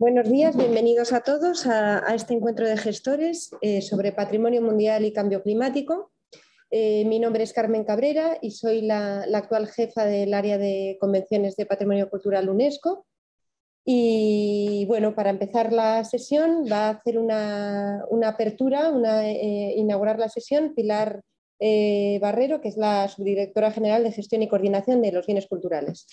Buenos días, bienvenidos a todos a, este encuentro de gestores eh, sobre patrimonio mundial y cambio climático. Eh, mi nombre es Carmen Cabrera y soy la, actual jefa del área de convenciones de patrimonio cultural UNESCO. Y bueno, para empezar la sesión va a hacer una, apertura, una, eh, inaugurar la sesión Pilar Barrero, que es la subdirectora general de gestión y coordinación de los bienes culturales.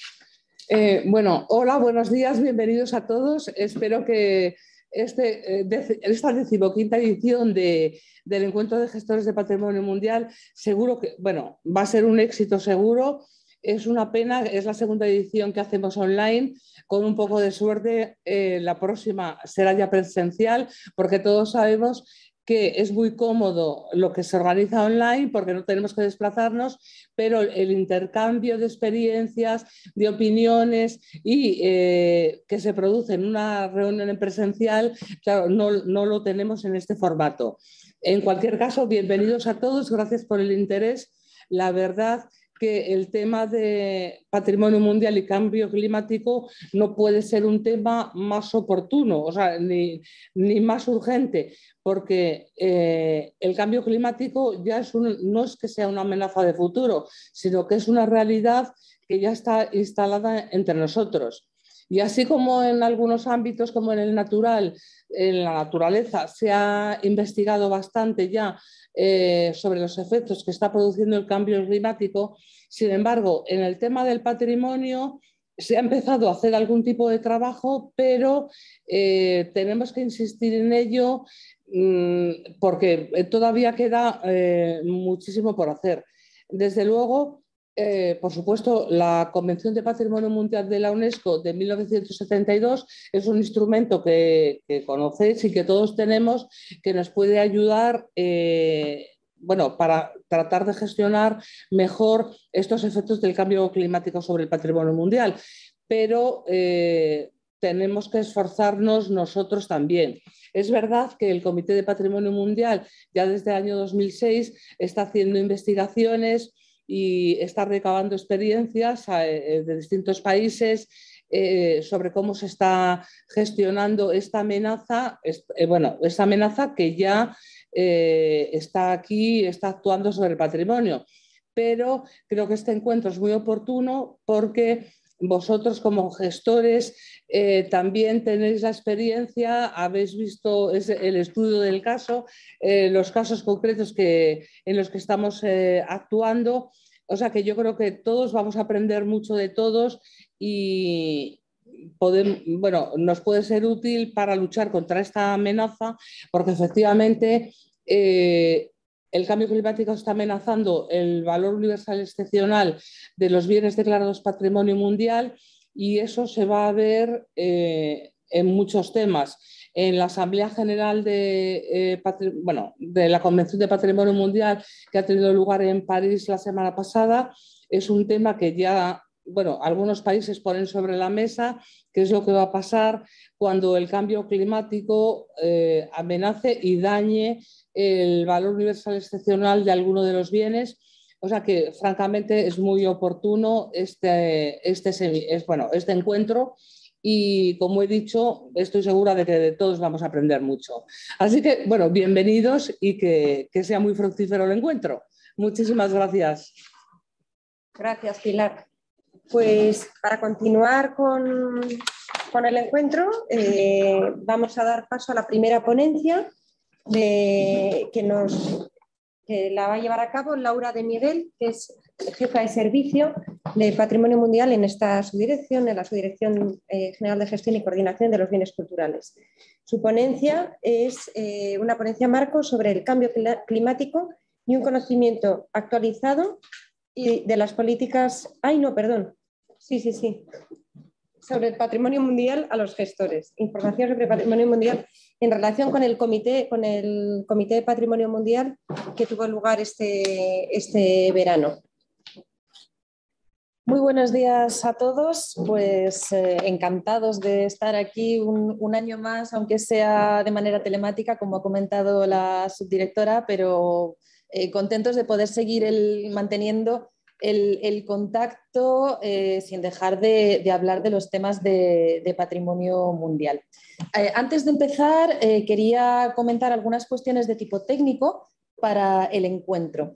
Eh, bueno, hola, buenos días, bienvenidos a todos. Espero que este, eh, esta decimoquinta edición del Encuentro de Gestores de Patrimonio Mundial, seguro que, bueno, va a ser un éxito seguro. Es una pena, es la segunda edición que hacemos online. Con un poco de suerte, eh, la próxima será ya presencial, porque todos sabemos que es muy cómodo lo que se organiza online porque no tenemos que desplazarnos, pero el intercambio de experiencias, de opiniones y eh, que se produce en una reunión en presencial, claro, no, no lo tenemos en este formato. En cualquier caso, bienvenidos a todos, gracias por el interés. La verdad que el tema de patrimonio mundial y cambio climático no puede ser un tema más oportuno, o sea, ni, más urgente, porque eh, el cambio climático ya es no es que sea una amenaza de futuro, sino que es una realidad que ya está instalada entre nosotros. Y así como en algunos ámbitos, como en el natural, en la naturaleza, se ha investigado bastante ya eh, sobre los efectos que está produciendo el cambio climático, sin embargo, en el tema del patrimonio se ha empezado a hacer algún tipo de trabajo, pero eh, tenemos que insistir en ello mm, porque todavía queda eh, muchísimo por hacer. Desde luego, eh, por supuesto, la Convención de Patrimonio Mundial de la UNESCO de 1972 es un instrumento que, conocéis y que todos tenemos que nos puede ayudar eh, bueno, para tratar de gestionar mejor estos efectos del cambio climático sobre el patrimonio mundial. Pero eh, tenemos que esforzarnos nosotros también. Es verdad que el Comité de Patrimonio Mundial ya desde el año 2006 está haciendo investigaciones y está recabando experiencias eh, de distintos países eh, sobre cómo se está gestionando esta amenaza, eh, bueno, esta amenaza que ya está aquí, está actuando sobre el patrimonio. Pero creo que este encuentro es muy oportuno porque vosotros como gestores también tenéis la experiencia, habéis visto el estudio del caso, los casos concretos que, en los que estamos actuando. O sea que yo creo que todos vamos a aprender mucho de todos y bueno, nos puede ser útil para luchar contra esta amenaza porque efectivamente eh, el cambio climático está amenazando el valor universal excepcional de los bienes declarados patrimonio mundial y eso se va a ver eh, en muchos temas en la Asamblea General de, eh, de la Convención de Patrimonio Mundial que ha tenido lugar en París la semana pasada. Es un tema que ya bueno, algunos países ponen sobre la mesa qué es lo que va a pasar cuando el cambio climático eh, amenace y dañe el valor universal excepcional de alguno de los bienes. O sea que, francamente, es muy oportuno este, este, es, bueno, este encuentro y como he dicho, estoy segura de que de todos vamos a aprender mucho. Así que, bueno, bienvenidos y que, sea muy fructífero el encuentro. Muchísimas gracias. Gracias, Pilar. Pues para continuar con, el encuentro, eh, vamos a dar paso a la primera ponencia de, que, nos, la va a llevar a cabo Laura de Miguel, que es jefa de servicio de Patrimonio Mundial en esta subdirección, en la Subdirección eh, General de Gestión y Coordinación de los Bienes Culturales. Su ponencia es eh, una ponencia marco sobre el cambio climático y un conocimiento actualizado de las políticas. Ay, no, perdón. Sí, sí, sí. Sobre el patrimonio mundial a los gestores. Información sobre patrimonio mundial en relación con el comité, con el comité de Patrimonio Mundial que tuvo lugar este, este verano. Muy buenos días a todos, pues eh, encantados de estar aquí un, año más, aunque sea de manera telemática, como ha comentado la subdirectora, pero eh, contentos de poder seguir manteniendo el, contacto eh, sin dejar de, hablar de los temas de, patrimonio mundial. Eh, antes de empezar, eh, quería comentar algunas cuestiones de tipo técnico para el encuentro.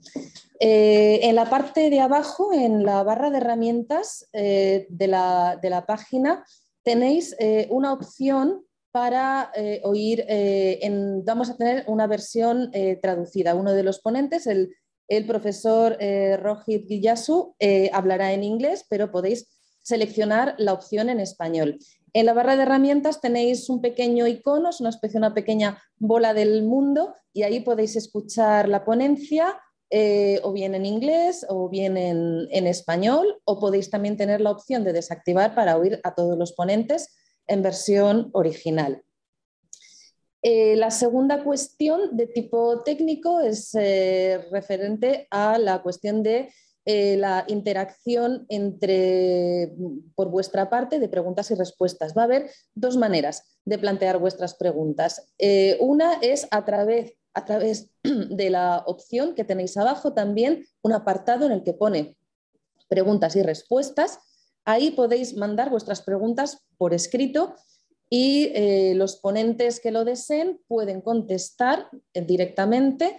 en la parte de abajo, en la barra de herramientas de la, página, tenéis una opción para oír, en, vamos a tener una versión traducida. Uno de los ponentes, el el profesor eh, Rohit Giyasu eh, hablará en inglés, pero podéis seleccionar la opción en español. En la barra de herramientas tenéis un pequeño icono, es una especie, una pequeña bola del mundo y ahí podéis escuchar la ponencia eh, o bien en inglés o bien en, español o podéis también tener la opción de desactivar para oír a todos los ponentes en versión original. Eh, la segunda cuestión de tipo técnico es eh, referente a la cuestión de eh, la interacción entre, por vuestra parte, de preguntas y respuestas. Va a haber dos maneras de plantear vuestras preguntas. una es a través, a través de la opción que tenéis abajo también un apartado en el que pone preguntas y respuestas. Ahí podéis mandar vuestras preguntas por escrito y eh, los ponentes que lo deseen pueden contestar eh, directamente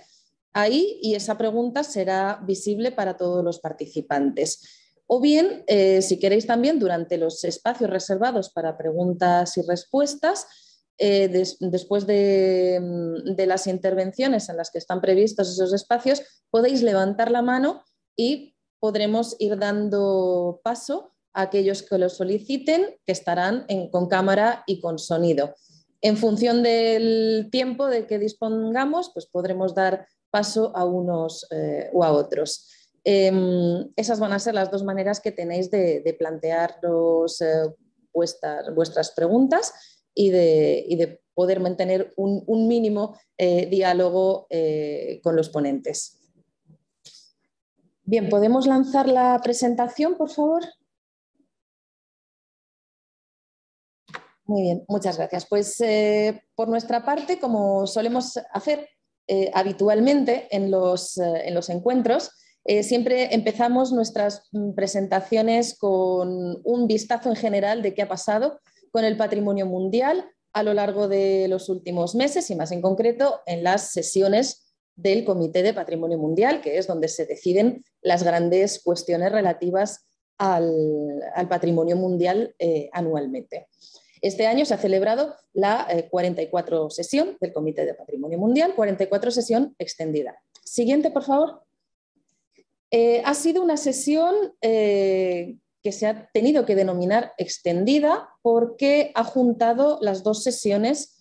ahí y esa pregunta será visible para todos los participantes. O bien, eh, si queréis también, durante los espacios reservados para preguntas y respuestas, después de, mm, de, las intervenciones en las que están previstos esos espacios, podéis levantar la mano y podremos ir dando paso aquellos que lo soliciten, que estarán con cámara y con sonido. En función del tiempo de que dispongamos, pues podremos dar paso a unos eh, o a otros. Em, esas van a ser las dos maneras que tenéis de, plantear eh, vuestras, preguntas y de, poder mantener un, mínimo eh, diálogo con los ponentes. Bien, ¿podemos lanzar la presentación, por favor? Muy bien, muchas gracias. Pues eh, por nuestra parte, como solemos hacer eh, habitualmente en los, eh, en los encuentros, siempre empezamos nuestras mm, presentaciones con un vistazo en general de qué ha pasado con el patrimonio mundial a lo largo de los últimos meses y más en concreto en las sesiones del Comité de Patrimonio Mundial, que es donde se deciden las grandes cuestiones relativas al, al patrimonio mundial anualmente. Este año se ha celebrado la 44 eh, sesión del Comité de Patrimonio Mundial, 44 sesión extendida. Siguiente, por favor. Eh, ha sido una sesión eh, que se ha tenido que denominar extendida porque ha juntado las dos sesiones,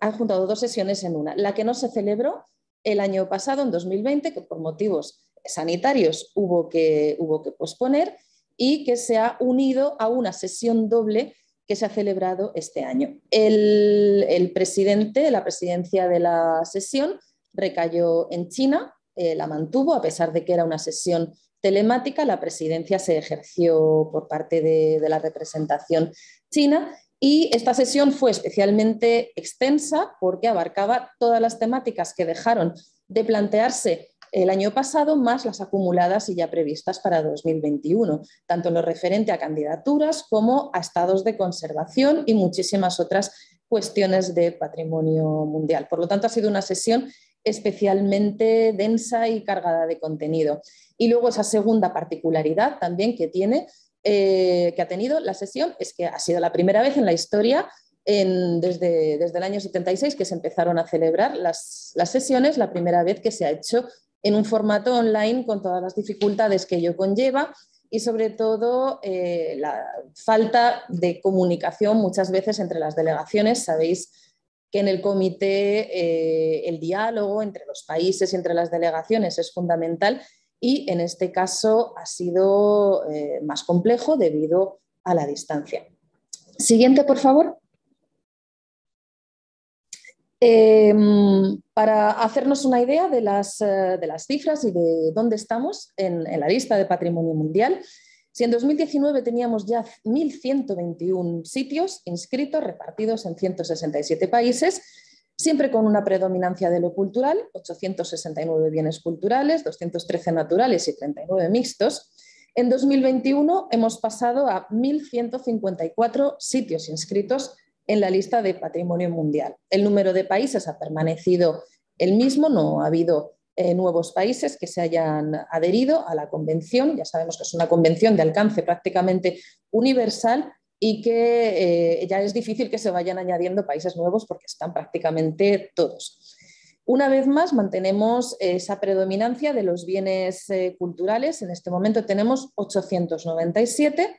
ha juntado dos sesiones en una. La que no se celebró el año pasado, en 2020, que por motivos sanitarios hubo que, hubo que posponer, y que se ha unido a una sesión doble que se ha celebrado este año. El, presidente, la presidencia de la sesión recayó en China, eh, la mantuvo, a pesar de que era una sesión telemática, la presidencia se ejerció por parte de la representación china y esta sesión fue especialmente extensa porque abarcaba todas las temáticas que dejaron de plantearse el año pasado, más las acumuladas y ya previstas para 2021, tanto en lo referente a candidaturas como a estados de conservación y muchísimas otras cuestiones de patrimonio mundial. Por lo tanto, ha sido una sesión especialmente densa y cargada de contenido. Y luego esa segunda particularidad también que tiene, eh, que ha tenido la sesión, es que ha sido la primera vez en la historia desde, desde, el año 76 que se empezaron a celebrar las, las, sesiones, la primera vez que se ha hecho en un formato online con todas las dificultades que ello conlleva y sobre todo eh, la falta de comunicación muchas veces entre las delegaciones. Sabéis que en el comité eh, el diálogo entre los países y entre las delegaciones es fundamental y en este caso ha sido eh, más complejo debido a la distancia. Siguiente, por favor. Em, para hacernos una idea de las, eh, de las, cifras y de dónde estamos en, la lista de patrimonio mundial, si en 2019 teníamos ya 1.121 sitios inscritos repartidos en 167 países, siempre con una predominancia de lo cultural, 869 bienes culturales, 213 naturales y 39 mixtos. En 2021 hemos pasado a 1.154 sitios inscritos en la lista de patrimonio mundial. El número de países ha permanecido el mismo, no ha habido eh, nuevos países que se hayan adherido a la convención. Ya sabemos que es una convención de alcance prácticamente universal y que eh, ya es difícil que se vayan añadiendo países nuevos porque están prácticamente todos. Una vez más, mantenemos esa predominancia de los bienes eh, culturales. En este momento tenemos 897.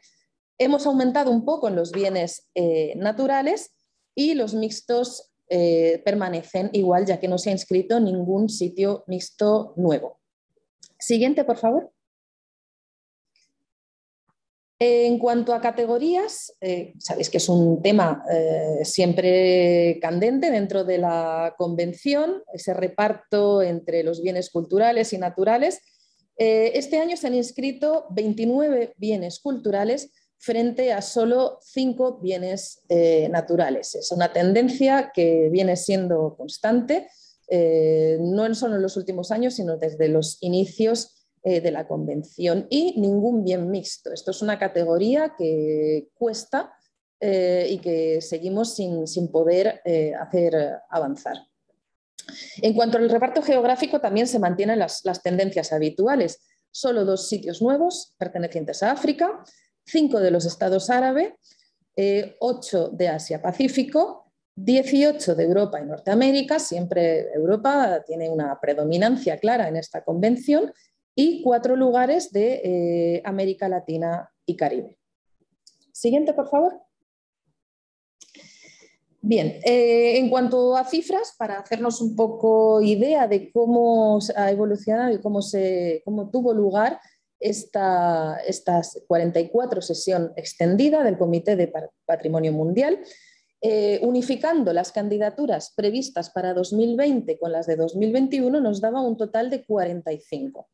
Hemos aumentado un poco en los bienes eh, naturales y los mixtos permanecen igual, ya que no se ha inscrito ningún sitio mixto nuevo. Siguiente, por favor. En cuanto a categorías, eh, sabéis que es un tema eh, siempre candente dentro de la convención, ese reparto entre los bienes culturales y naturales. Eh, este año se han inscrito 29 bienes culturales frente a solo 5 bienes naturales. Es una tendencia que viene siendo constante, no solo en los últimos años, sino desde los inicios eh, de la convención y ningún bien mixto. Esto es una categoría que cuesta eh, y que seguimos sin, poder eh, hacer avanzar. En cuanto al reparto geográfico, también se mantienen las, tendencias habituales. Solo dos sitios nuevos pertenecientes a África, cinco de los estados árabes, ocho de Asia-Pacífico, 18 de Europa y Norteamérica, siempre Europa tiene una predominancia clara en esta convención, y cuatro lugares de eh, América Latina y Caribe. Siguiente, por favor. Bien, eh, en cuanto a cifras, para hacernos un poco idea de cómo ha evolucionado y cómo, se, cómo tuvo lugar esta, esta 44 sesión extendida del Comité de Patrimonio Mundial, eh, unificando las candidaturas previstas para 2020 con las de 2021, nos daba un total de 45.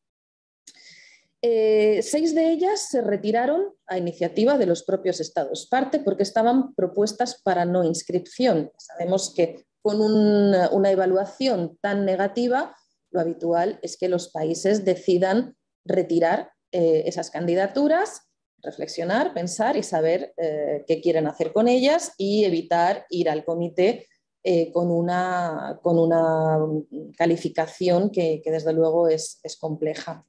Eh, seis de ellas se retiraron a iniciativa de los propios estados parte porque estaban propuestas para no inscripción. Sabemos que con una evaluación tan negativa, lo habitual es que los países decidan retirar eh, esas candidaturas, reflexionar, pensar y saber eh, qué quieren hacer con ellas y evitar ir al comité con, una, con, una, calificación que, desde luego es compleja.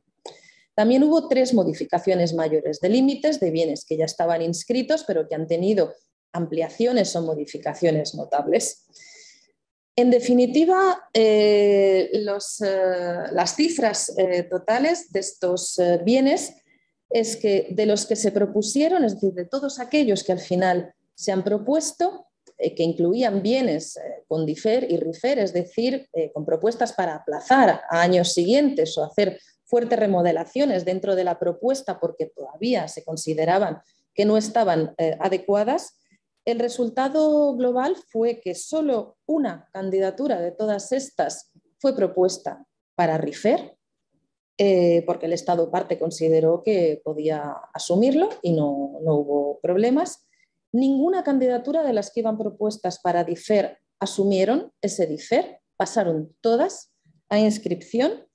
También hubo tres modificaciones mayores de límites de bienes que ya estaban inscritos, pero que han tenido ampliaciones o modificaciones notables. En definitiva, eh, eh, las cifras eh, totales de estos bienes es que de los que se propusieron, es decir, de todos aquellos que al final se han propuesto, que incluían bienes con DIFER y RIFER, es decir, con propuestas para aplazar a años siguientes o hacer fuertes remodelaciones dentro de la propuesta porque todavía se consideraban que no estaban adecuadas, el resultado global fue que solo una candidatura de todas estas fue propuesta para RIFER, eh, porque el Estado parte consideró que podía asumirlo y no, no hubo problemas. Ninguna candidatura de las que iban propuestas para DIFER asumieron ese DIFER, pasaron todas a inscripción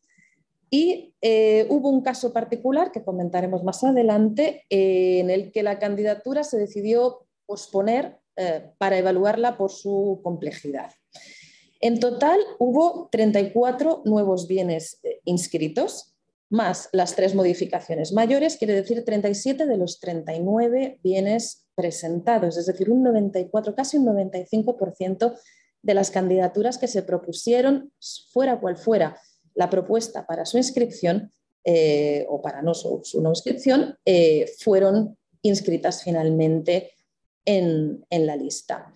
y eh, hubo un caso particular que comentaremos más adelante eh, en el que la candidatura se decidió posponer eh, para evaluarla por su complejidad. En total hubo 34 nuevos bienes inscritos, más las tres modificaciones mayores, quiere decir 37 de los 39 bienes presentados, es decir, un 94, casi un 95% de las candidaturas que se propusieron, fuera cual fuera la propuesta para su inscripción eh, o para no su, no inscripción eh, fueron inscritas finalmente en, la lista.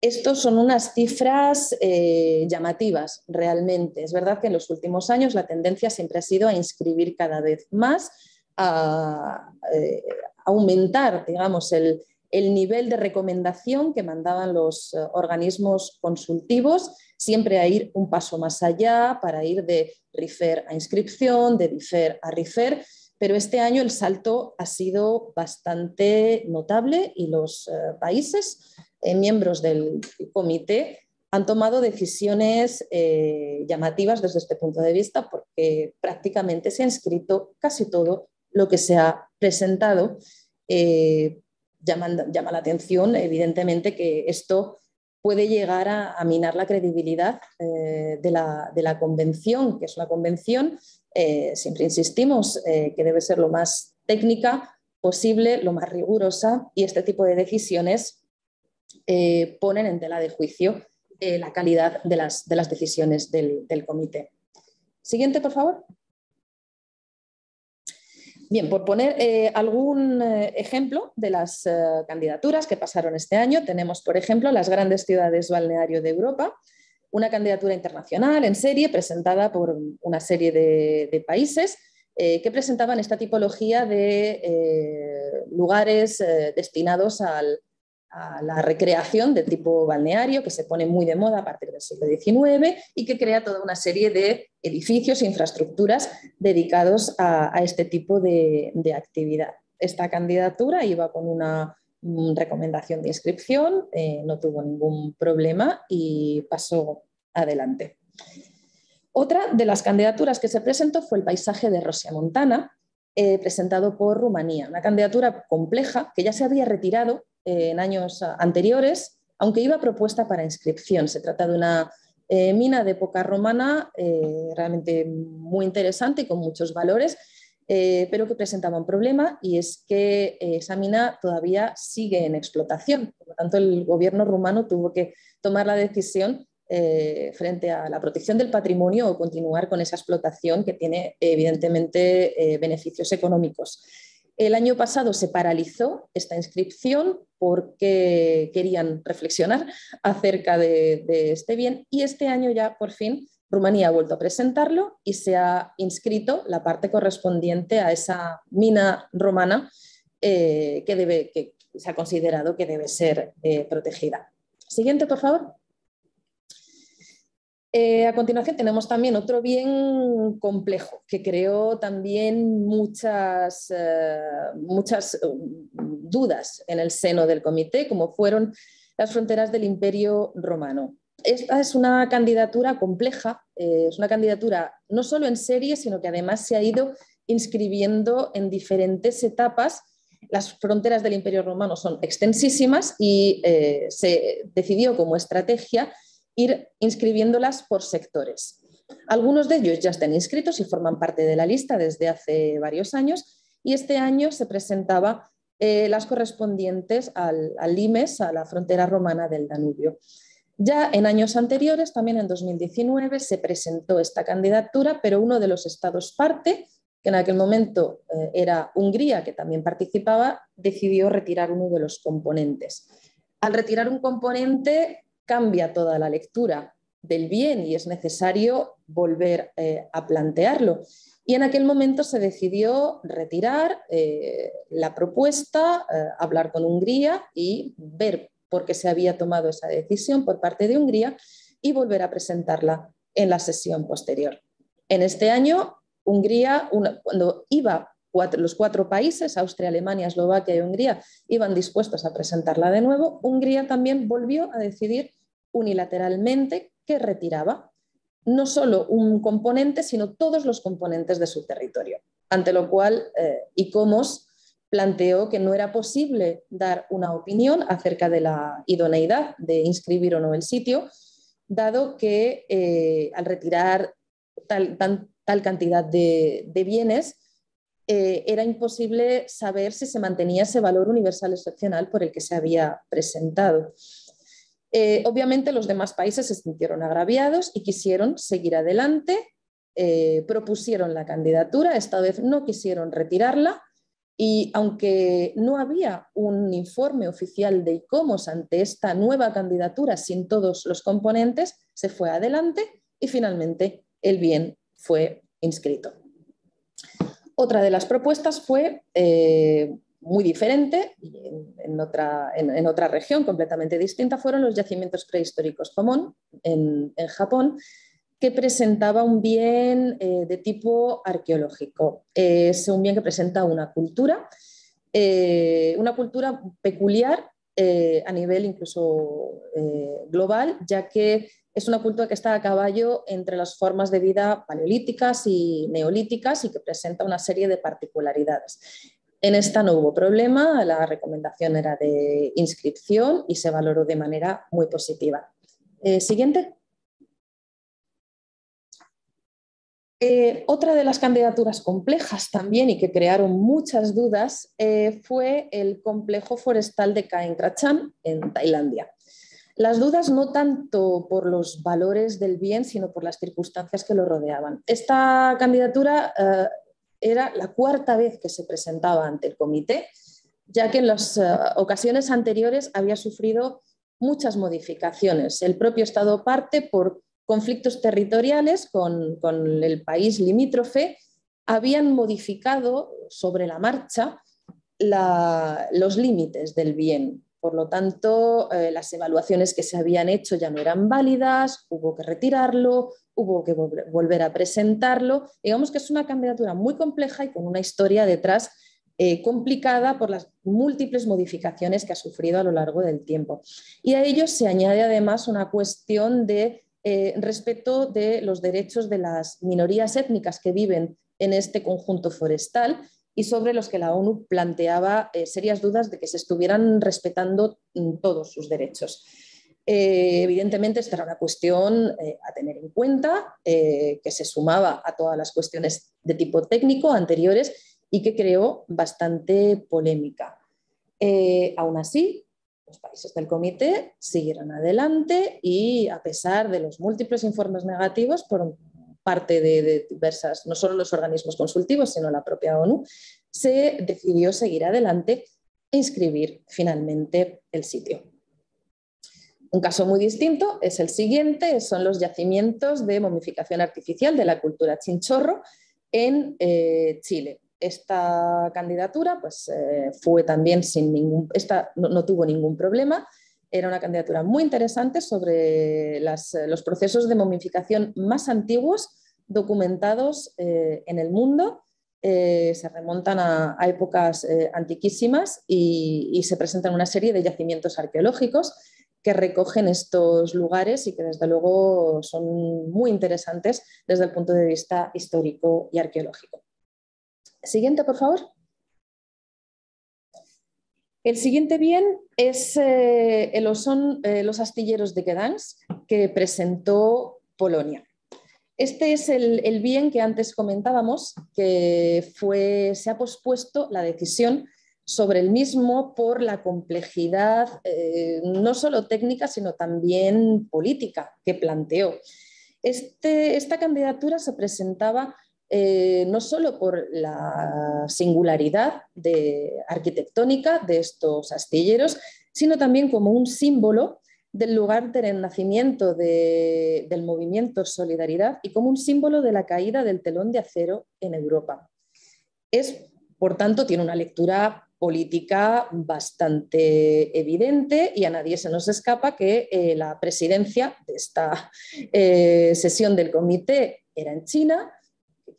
Estos son unas cifras eh, llamativas realmente. Es verdad que en los últimos años la tendencia siempre ha sido a inscribir cada vez más, a, aumentar digamos, el, el nivel de recomendación que mandaban los organismos consultivos siempre a ir un paso más allá para ir de refer a inscripción, de refer a refer, pero este año el salto ha sido bastante notable y los eh, países eh, miembros del comité han tomado decisiones eh, llamativas desde este punto de vista porque prácticamente se ha inscrito casi todo lo que se ha presentado. Llama, la atención, evidentemente, que esto puede llegar a, minar la credibilidad eh, de, la, convención, que es una convención, siempre insistimos, que debe ser lo más técnica posible, lo más rigurosa, y este tipo de decisiones ponen en tela de juicio eh, la calidad de las, de las decisiones del, comité. Siguiente, por favor. Bien, por poner eh, algún eh, ejemplo de las candidaturas que pasaron este año, tenemos, por ejemplo, las grandes ciudades balneario de Europa, una candidatura internacional en serie presentada por una serie de, países que presentaban esta tipología de lugares destinados al, a la recreación de tipo balneario que se pone muy de moda a partir del siglo XIX y que crea toda una serie de edificios e infraestructuras dedicados a, este tipo de, actividad. Esta candidatura iba con una recomendación de inscripción, eh, no tuvo ningún problema y pasó adelante. Otra de las candidaturas que se presentó fue el paisaje de Rosia Montana, eh, presentado por Rumanía, una candidatura compleja que ya se había retirado en años anteriores, aunque iba propuesta para inscripción. Se trata de una eh, mina de época romana eh, realmente muy interesante y con muchos valores, eh, pero que presentaba un problema y es que esa mina todavía sigue en explotación. Por lo tanto, el gobierno rumano tuvo que tomar la decisión frente a la protección del patrimonio o continuar con esa explotación que tiene evidentemente beneficios económicos. El año pasado se paralizó esta inscripción porque querían reflexionar acerca de, este bien y este año ya por fin Rumanía ha vuelto a presentarlo y se ha inscrito la parte correspondiente a esa mina romana eh, que, debe, se ha considerado que debe ser eh, protegida. Siguiente, por favor. Eh, a continuación tenemos también otro bien complejo que creó también muchas, muchas dudas en el seno del comité, como fueron las fronteras del Imperio Romano. Esta es una candidatura compleja, eh, es una candidatura no solo en serie, sino que además se ha ido inscribiendo en diferentes etapas las fronteras del Imperio Romano son extensísimas y se decidió como estrategia ir inscribiéndolas por sectores. Algunos de ellos ya están inscritos y forman parte de la lista desde hace varios años y este año se presentaba eh, las correspondientes al, Limes, a la frontera romana del Danubio. Ya en años anteriores, también en 2019, se presentó esta candidatura, pero uno de los estados parte, que en aquel momento eh, era Hungría, que también participaba, decidió retirar uno de los componentes. Al retirar un componente, cambia toda la lectura del bien y es necesario volver eh, a plantearlo. Y en aquel momento se decidió retirar eh, la propuesta, hablar con Hungría y ver por qué se había tomado esa decisión por parte de Hungría y volver a presentarla en la sesión posterior. En este año, Hungría, cuando iba los cuatro países, Austria, Alemania, Eslovaquia y Hungría, iban dispuestos a presentarla de nuevo, Hungría también volvió a decidir unilateralmente que retiraba no solo un componente, sino todos los componentes de su territorio. Ante lo cual, eh, ICOMOS planteó que no era posible dar una opinión acerca de la idoneidad de inscribir o no el sitio, dado que eh, al retirar tal, cantidad de, bienes, eh, era imposible saber si se mantenía ese valor universal excepcional por el que se había presentado. Eh, obviamente los demás países se sintieron agraviados y quisieron seguir adelante, propusieron la candidatura, esta vez no quisieron retirarla y aunque no había un informe oficial de ICOMOS ante esta nueva candidatura sin todos los componentes, se fue adelante y finalmente el bien fue inscrito. Otra de las propuestas fue eh, muy diferente, en, otra, en, otra, región completamente distinta, fueron los yacimientos prehistóricos Homon en, Japón, que presentaba un bien eh, de tipo arqueológico. Es un bien que presenta una cultura, eh, una cultura peculiar eh, a nivel incluso eh, global, ya que es una cultura que está a caballo entre las formas de vida paleolíticas y neolíticas y que presenta una serie de particularidades. En esta no hubo problema, la recomendación era de inscripción y se valoró de manera muy positiva. Eh, siguiente. Eh, otra de las candidaturas complejas también y que crearon muchas dudas eh, fue el complejo forestal de Kaeng Krachan en Tailandia. Las dudas no tanto por los valores del bien, sino por las circunstancias que lo rodeaban. Esta candidatura eh, era la cuarta vez que se presentaba ante el comité, ya que en las ocasiones anteriores había sufrido muchas modificaciones. El propio Estado parte por conflictos territoriales con, el país limítrofe habían modificado sobre la marcha los límites del bien. Por lo tanto, eh, las evaluaciones que se habían hecho ya no eran válidas, hubo que retirarlo, hubo que volver a presentarlo. Digamos que es una candidatura muy compleja y con una historia detrás eh, complicada por las múltiples modificaciones que ha sufrido a lo largo del tiempo. Y a ello se añade además una cuestión de eh, respecto de los derechos de las minorías étnicas que viven en este conjunto forestal y sobre los que la ONU planteaba eh, serias dudas de que se estuvieran respetando mm, todos sus derechos. Eh, evidentemente, esta era una cuestión a tener en cuenta, que se sumaba a todas las cuestiones de tipo técnico anteriores y que creó bastante polémica. aún así, los países del comité siguieron adelante y a pesar de los múltiples informes negativos por parte de, diversas, no solo los organismos consultivos, sino la propia ONU, se decidió seguir adelante e inscribir finalmente el sitio. Un caso muy distinto es el siguiente, son los yacimientos de momificación artificial de la cultura chinchorro en eh, Chile esta candidatura pues, eh, fue también sin ningún, esta no, tuvo ningún problema. Era una candidatura muy interesante sobre los procesos de momificación más antiguos documentados eh, en el mundo. Eh, se remontan a, épocas antiquísimas y, y, se presentan una serie de yacimientos arqueológicos que recogen estos lugares y que desde luego son muy interesantes desde el punto de vista histórico y arqueológico. Siguiente, por favor. El siguiente bien es, eh, son eh, los astilleros de Gdansk que presentó Polonia. Este es el, bien que antes comentábamos, que fue, se ha pospuesto la decisión sobre el mismo por la complejidad eh, no solo técnica, sino también política que planteó. Este, esta candidatura se presentaba eh, no solo por la singularidad arquitectónica de estos astilleros, sino también como un símbolo del lugar del nacimiento del movimiento Solidaridad y como un símbolo de la caída del telón de acero en Europa. Es, por tanto, tiene una lectura política bastante evidente y a nadie se nos escapa que eh, la presidencia de esta eh, sesión del comité era en China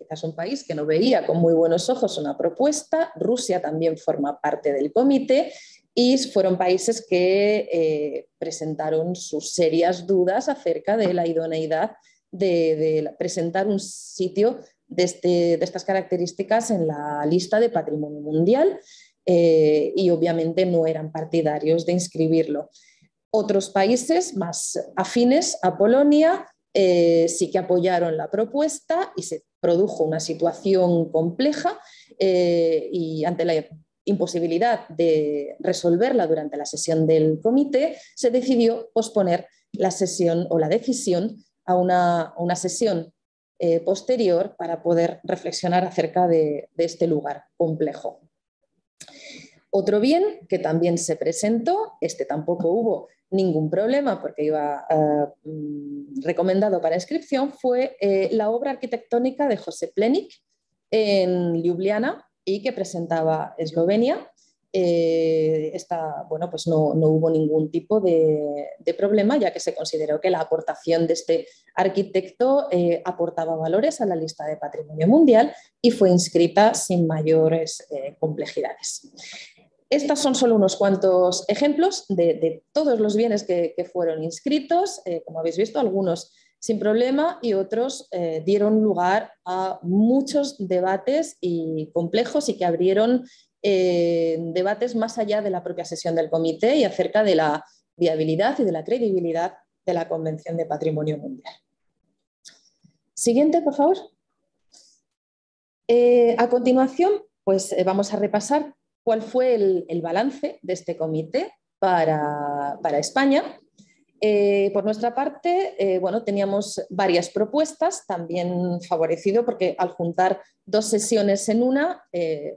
quizás un país que no veía con muy buenos ojos una propuesta. Rusia también forma parte del comité y fueron países que eh, presentaron sus serias dudas acerca de la idoneidad de, presentar un sitio este, de, estas características en la lista de patrimonio mundial eh, y obviamente no eran partidarios de inscribirlo. Otros países más afines a Polonia eh, sí que apoyaron la propuesta y se produjo una situación compleja eh, y ante la imposibilidad de resolverla durante la sesión del comité, se decidió posponer la sesión o la decisión a una, sesión eh, posterior para poder reflexionar acerca de, este lugar complejo. Otro bien que también se presentó, este tampoco hubo ningún problema porque iba eh, mm, recomendado para inscripción, fue eh, la obra arquitectónica de José Plenik en Ljubljana y que presentaba Eslovenia. Eh, bueno, pues no, hubo ningún tipo de, problema, ya que se consideró que la aportación de este arquitecto aportaba valores a la lista de patrimonio mundial y fue inscrita sin mayores complejidades. Estos son solo unos cuantos ejemplos de, todos los bienes que, fueron inscritos. Eh, como habéis visto, algunos sin problema y otros eh, dieron lugar a muchos debates y complejos y que abrieron eh, debates más allá de la propia sesión del comité y acerca de la viabilidad y de la credibilidad de la Convención de Patrimonio Mundial. Siguiente, por favor. A continuación, pues vamos a repasar cuál fue el, balance de este comité para, España. Eh, por nuestra parte, bueno, teníamos varias propuestas, también favorecido porque al juntar dos sesiones en una,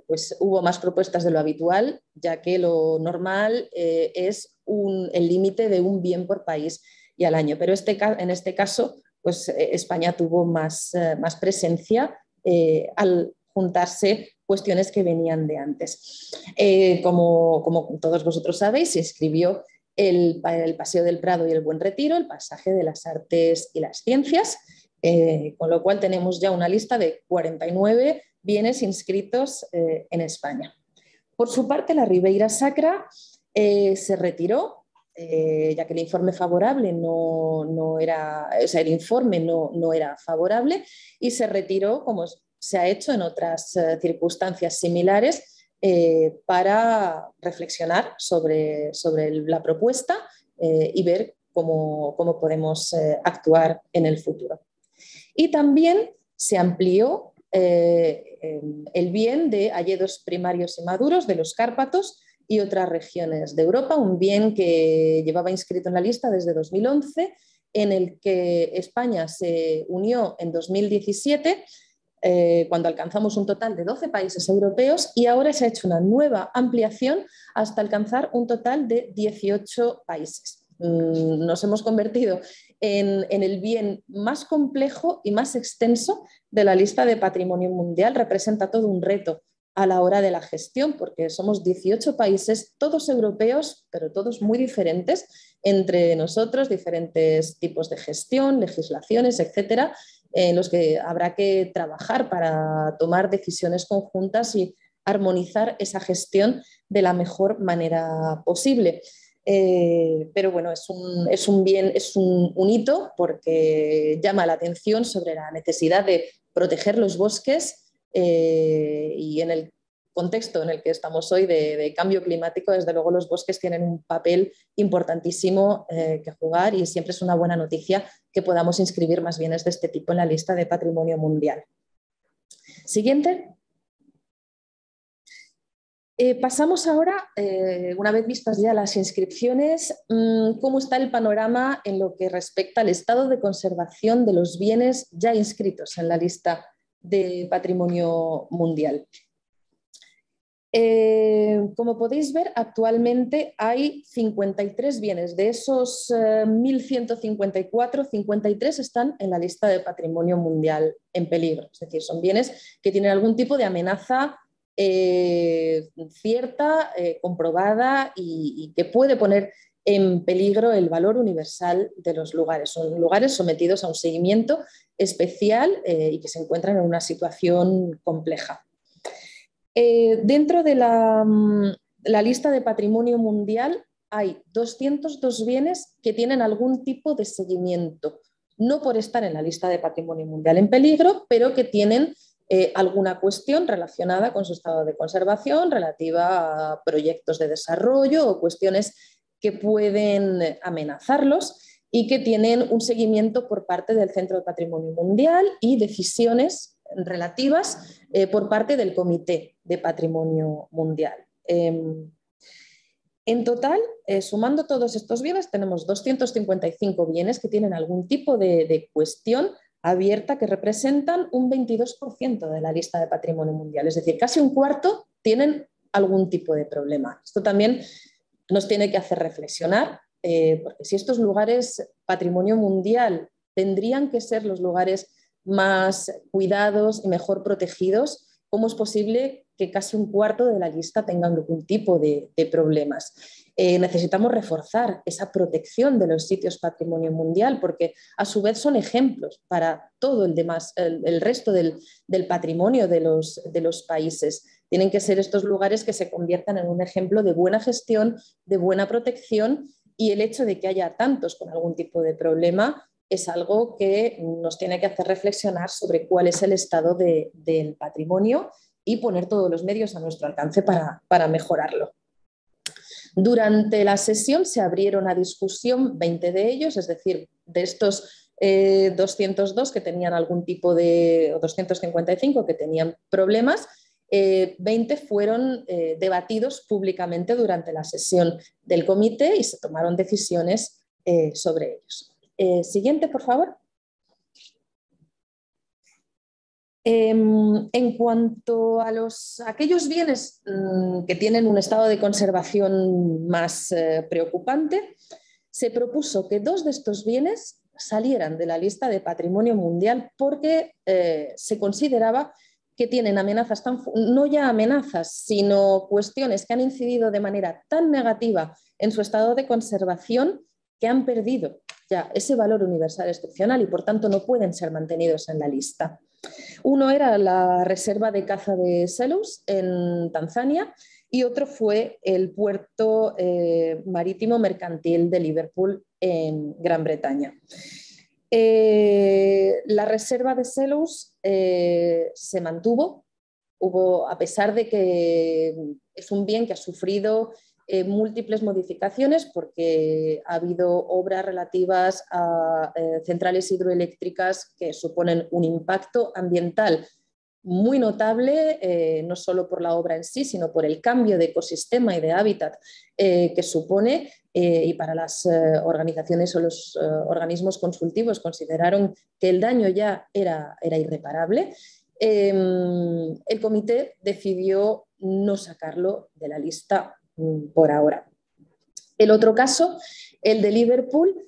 pues hubo más propuestas de lo habitual, ya que lo normal es el límite de un bien por país y al año. Pero este, en este caso, pues España tuvo más, más presencia eh, al juntarse cuestiones que venían de antes. Eh, como, todos vosotros sabéis, se escribió el, Paseo del Prado y el Buen Retiro, el pasaje de las artes y las ciencias, eh, con lo cual tenemos ya una lista de 49 bienes inscritos en España. Por su parte, la Ribeira Sacra se retiró ya que el informe favorable no, era, o sea, el informe no, no, era favorable y se retiró, como se ha hecho en otras eh, circunstancias similares, eh, para reflexionar sobre, sobre la propuesta eh, y ver cómo, cómo podemos actuar en el futuro. Y también se amplió el bien de hayedos primarios y maduros de los Cárpatos y otras regiones de Europa, un bien que llevaba inscrito en la lista desde 2011, en el que España se unió en 2017 eh, cuando alcanzamos un total de 12 países europeos y ahora se ha hecho una nueva ampliación hasta alcanzar un total de 18 países. Mm, nos hemos convertido en, en, el bien más complejo y más extenso de la lista de patrimonio mundial. Representa todo un reto a la hora de la gestión, porque somos 18 países, todos europeos, pero todos muy diferentes entre nosotros, diferentes tipos de gestión, legislaciones, etcétera, en los que habrá que trabajar para tomar decisiones conjuntas y armonizar esa gestión de la mejor manera posible. Eh, pero bueno, es un, es un bien, es un, un, hito porque llama la atención sobre la necesidad de proteger los bosques eh, y en el contexto en el que estamos hoy de, cambio climático, desde luego los bosques tienen un papel importantísimo eh, que jugar y siempre es una buena noticia que podamos inscribir más bienes de este tipo en la lista de patrimonio mundial. Siguiente. Eh, pasamos ahora, una vez vistas ya las inscripciones, mm, cómo está el panorama en lo que respecta al estado de conservación de los bienes ya inscritos en la lista de patrimonio mundial. Eh, como podéis ver, actualmente hay 53 bienes. De esos 1.154, eh, 53 están en la lista de patrimonio mundial en peligro. Es decir, son bienes que tienen algún tipo de amenaza eh, cierta, comprobada y, que puede poner en peligro el valor universal de los lugares. Son lugares sometidos a un seguimiento especial eh, y que se encuentran en una situación compleja. Eh, dentro de mm, la, lista de patrimonio mundial hay 202 bienes que tienen algún tipo de seguimiento, no por estar en la lista de patrimonio mundial en peligro, pero que tienen eh, alguna cuestión relacionada con su estado de conservación, relativa a proyectos de desarrollo o cuestiones que pueden amenazarlos y que tienen un seguimiento por parte del Centro de Patrimonio Mundial y decisiones relativas eh, por parte del Comité de Patrimonio Mundial. Em, en total, eh, sumando todos estos bienes, tenemos 255 bienes que tienen algún tipo de, de cuestión abierta que representan un 22% de la lista de patrimonio mundial, es decir, casi un cuarto tienen algún tipo de problema. Esto también nos tiene que hacer reflexionar, eh, porque si estos lugares patrimonio mundial tendrían que ser los lugares más cuidados y mejor protegidos, ¿cómo es posible que casi un cuarto de la lista tengan algún tipo de, problemas? Eh, necesitamos reforzar esa protección de los sitios patrimonio mundial porque a su vez son ejemplos para todo el demás, el, resto del, patrimonio de los, de los países. Tienen que ser estos lugares que se conviertan en un ejemplo de buena gestión, de buena protección y el hecho de que haya tantos con algún tipo de problema es algo que nos tiene que hacer reflexionar sobre cuál es el estado del patrimonio y poner todos los medios a nuestro alcance para, para mejorarlo. Durante la sesión se abrieron a discusión 20 de ellos, es decir, de estos 202 eh, que tenían algún tipo de, o 255 que tenían problemas, 20 eh, fueron eh, debatidos públicamente durante la sesión del comité y se tomaron decisiones sobre ellos. Siguiente, por favor. Em, en cuanto a los, aquellos bienes mm, que tienen un estado de conservación más preocupante, se propuso que dos de estos bienes salieran de la lista de patrimonio mundial porque eh, se consideraba que tienen amenazas, tan, no ya amenazas, sino cuestiones que han incidido de manera tan negativa en su estado de conservación que han perdido ya ese valor universal excepcional y por tanto no pueden ser mantenidos en la lista. Uno era la reserva de caza de Selous en Tanzania y otro fue el puerto eh, marítimo mercantil de Liverpool en Gran Bretaña. Eh, la reserva de Selous eh, se mantuvo, hubo, a pesar de que es un bien que ha sufrido múltiples modificaciones porque ha habido obras relativas a centrales hidroeléctricas que suponen un impacto ambiental muy notable, eh, no solo por la obra en sí, sino por el cambio de ecosistema y de hábitat eh, que supone. Eh, y para las organizaciones o los organismos consultivos consideraron que el daño ya era, era irreparable. Em, el comité decidió no sacarlo de la lista por ahora. El otro caso, el de Liverpool,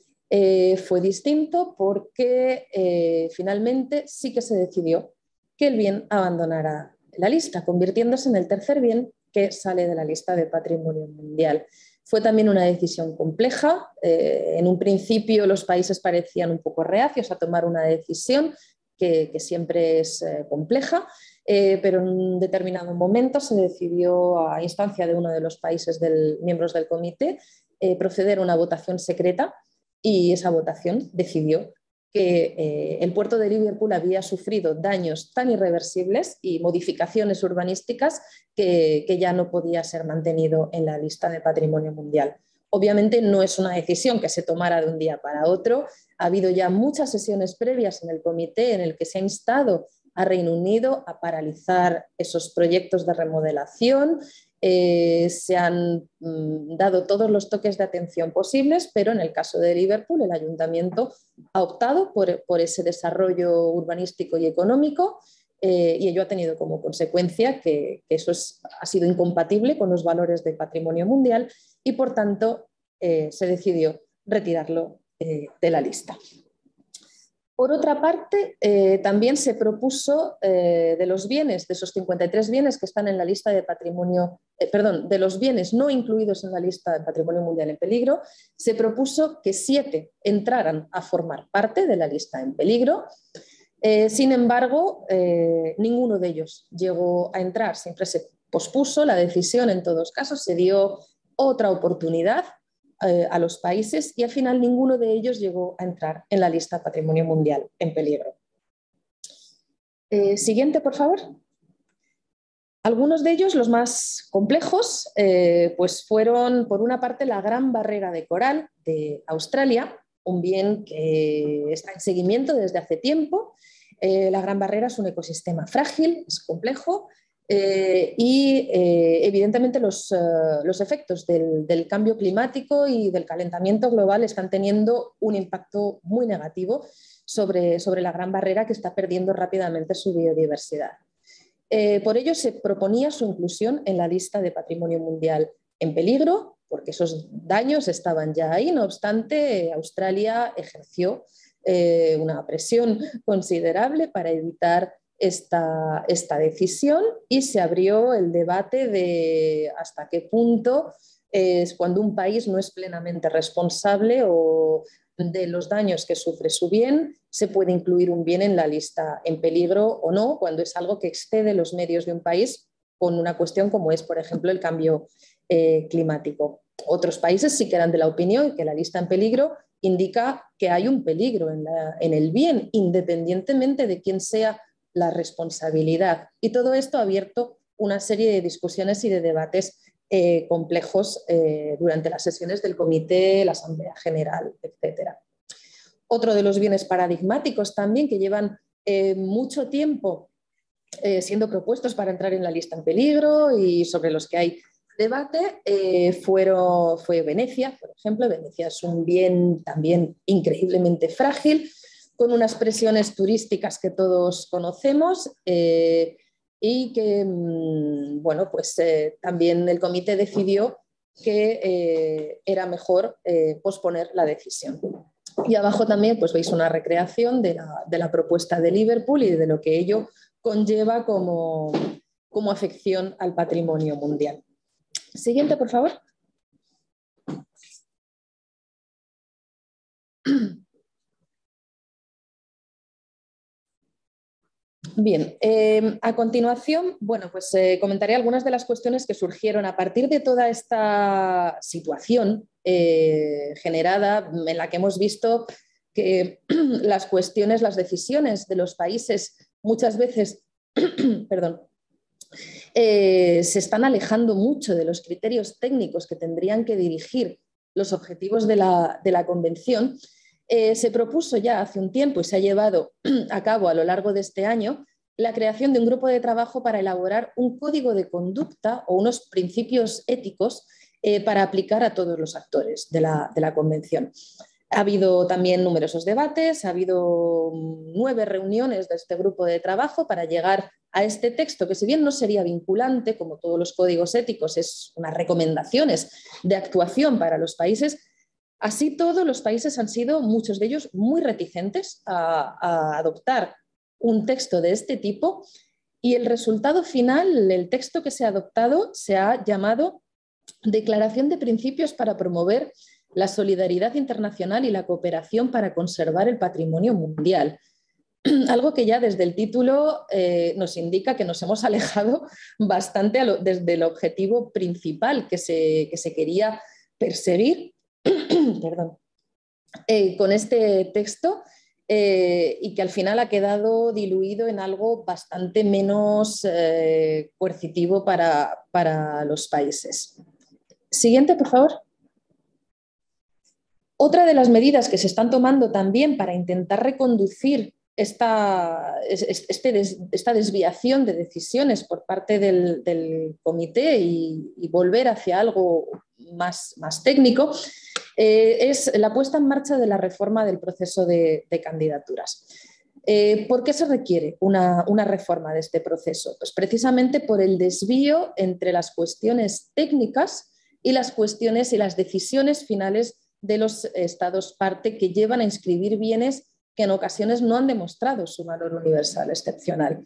fue distinto porque finalmente sí que se decidió que el bien abandonará la lista, convirtiéndose en el tercer bien que sale de la lista de patrimonio mundial. Fue también una decisión compleja. Eh, en un principio los países parecían un poco reacios a tomar una decisión que, siempre es eh, compleja, eh, pero en un determinado momento se decidió, a instancia de uno de los países miembros del comité, proceder a una votación secreta y esa votación decidió que eh, el puerto de Liverpool había sufrido daños tan irreversibles y modificaciones urbanísticas que, ya no podía ser mantenido en la lista de patrimonio mundial. Obviamente no es una decisión que se tomara de un día para otro. Ha habido ya muchas sesiones previas en el comité en el que se ha instado a Reino Unido a paralizar esos proyectos de remodelación eh, se han mm, dado todos los toques de atención posibles, pero en el caso de Liverpool el ayuntamiento ha optado por, ese desarrollo urbanístico y económico eh, y ello ha tenido como consecuencia que, eso ha sido incompatible con los valores del patrimonio mundial y por tanto eh, se decidió retirarlo de la lista. Por otra parte, eh, también se propuso eh, de los bienes, de esos 53 bienes que están en la lista de patrimonio, eh, perdón, de los bienes no incluidos en la lista de patrimonio mundial en peligro, se propuso que siete entraran a formar parte de la lista en peligro. sin embargo, ninguno de ellos llegó a entrar, siempre se pospuso la decisión en todos casos, se dio otra oportunidad eh, a los países y al final ninguno de ellos llegó a entrar en la lista Patrimonio Mundial en peligro. Eh, siguiente, por favor. Algunos de ellos, los más complejos, eh, pues fueron, por una parte, la Gran Barrera de Coral de Australia, un bien que está en seguimiento desde hace tiempo. la Gran Barrera es un ecosistema frágil, es complejo, eh, y eh, evidentemente los, eh, los efectos del, del, cambio climático y del calentamiento global están teniendo un impacto muy negativo sobre, sobre la gran barrera que está perdiendo rápidamente su biodiversidad. por ello se proponía su inclusión en la lista de patrimonio mundial en peligro, porque esos daños estaban ya ahí. No obstante, Australia ejerció una presión considerable para evitar esta, esta decisión y se abrió el debate de hasta qué punto es cuando un país no es plenamente responsable o de los daños que sufre su bien, se puede incluir un bien en la lista en peligro o no, cuando es algo que excede los medios de un país con una cuestión como es, por ejemplo, el cambio eh, climático. Otros países sí que eran de la opinión que la lista en peligro indica que hay un peligro en, el bien, independientemente de quién sea la responsabilidad. Y todo esto ha abierto una serie de discusiones y de debates eh, complejos eh, durante las sesiones del comité, la Asamblea General, etc. Otro de los bienes paradigmáticos también que llevan eh, mucho tiempo siendo propuestos para entrar en la lista en peligro y sobre los que hay debate fueron, fue Venecia, por ejemplo. Venecia es un bien también increíblemente frágil, con unas presiones turísticas que todos conocemos y que, mm, bueno, pues eh, también el comité decidió que eh, era mejor eh, posponer la decisión. Y abajo también pues veis una recreación de la, propuesta de Liverpool y de lo que ello conlleva como, como afección al patrimonio mundial. Siguiente, por favor. Bien, em, a continuación, bueno, pues eh, comentaré algunas de las cuestiones que surgieron a partir de toda esta situación eh, generada en la que hemos visto que las cuestiones, las decisiones de los países muchas veces, perdón, eh, se están alejando mucho de los criterios técnicos que tendrían que dirigir los objetivos de la, de la Convención eh, se propuso ya hace un tiempo y se ha llevado a cabo a lo largo de este año la creación de un grupo de trabajo para elaborar un código de conducta o unos principios éticos eh, para aplicar a todos los actores de la, Convención. Ha habido también numerosos debates, ha habido nueve reuniones de este grupo de trabajo para llegar a este texto, que si bien no sería vinculante, como todos los códigos éticos, es unas recomendaciones de actuación para los países, Así todos los países han sido, muchos de ellos, muy reticentes a, adoptar un texto de este tipo y el resultado final, el texto que se ha adoptado, se ha llamado Declaración de Principios para promover la solidaridad internacional y la cooperación para conservar el patrimonio mundial. Algo que ya desde el título eh, nos indica que nos hemos alejado bastante desde el objetivo principal que se, que se quería perseguir perdón, eh, con este texto eh, y que al final ha quedado diluido en algo bastante menos eh, coercitivo para, para los países. Siguiente, por favor. Otra de las medidas que se están tomando también para intentar reconducir esta, este esta desviación de decisiones por parte del, comité y, volver hacia algo más, más técnico eh, es la puesta en marcha de la reforma del proceso de, candidaturas. Eh, ¿Por qué se requiere una, reforma de este proceso? Pues precisamente por el desvío entre las cuestiones técnicas y las cuestiones y las decisiones finales de los estados parte que llevan a inscribir bienes que en ocasiones no han demostrado su valor universal excepcional.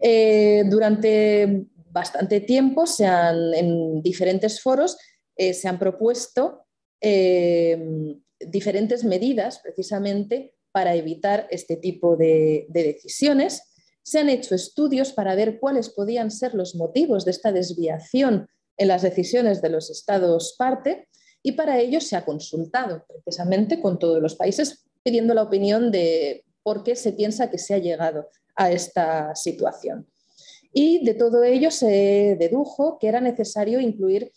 Eh, durante bastante tiempo se han, en diferentes foros se han propuesto Em, diferentes medidas precisamente para evitar este tipo de, decisiones. Se han hecho estudios para ver cuáles podían ser los motivos de esta desviación en las decisiones de los estados parte y para ello se ha consultado precisamente con todos los países pidiendo la opinión de por qué se piensa que se ha llegado a esta situación. Y de todo ello se dedujo que era necesario incluir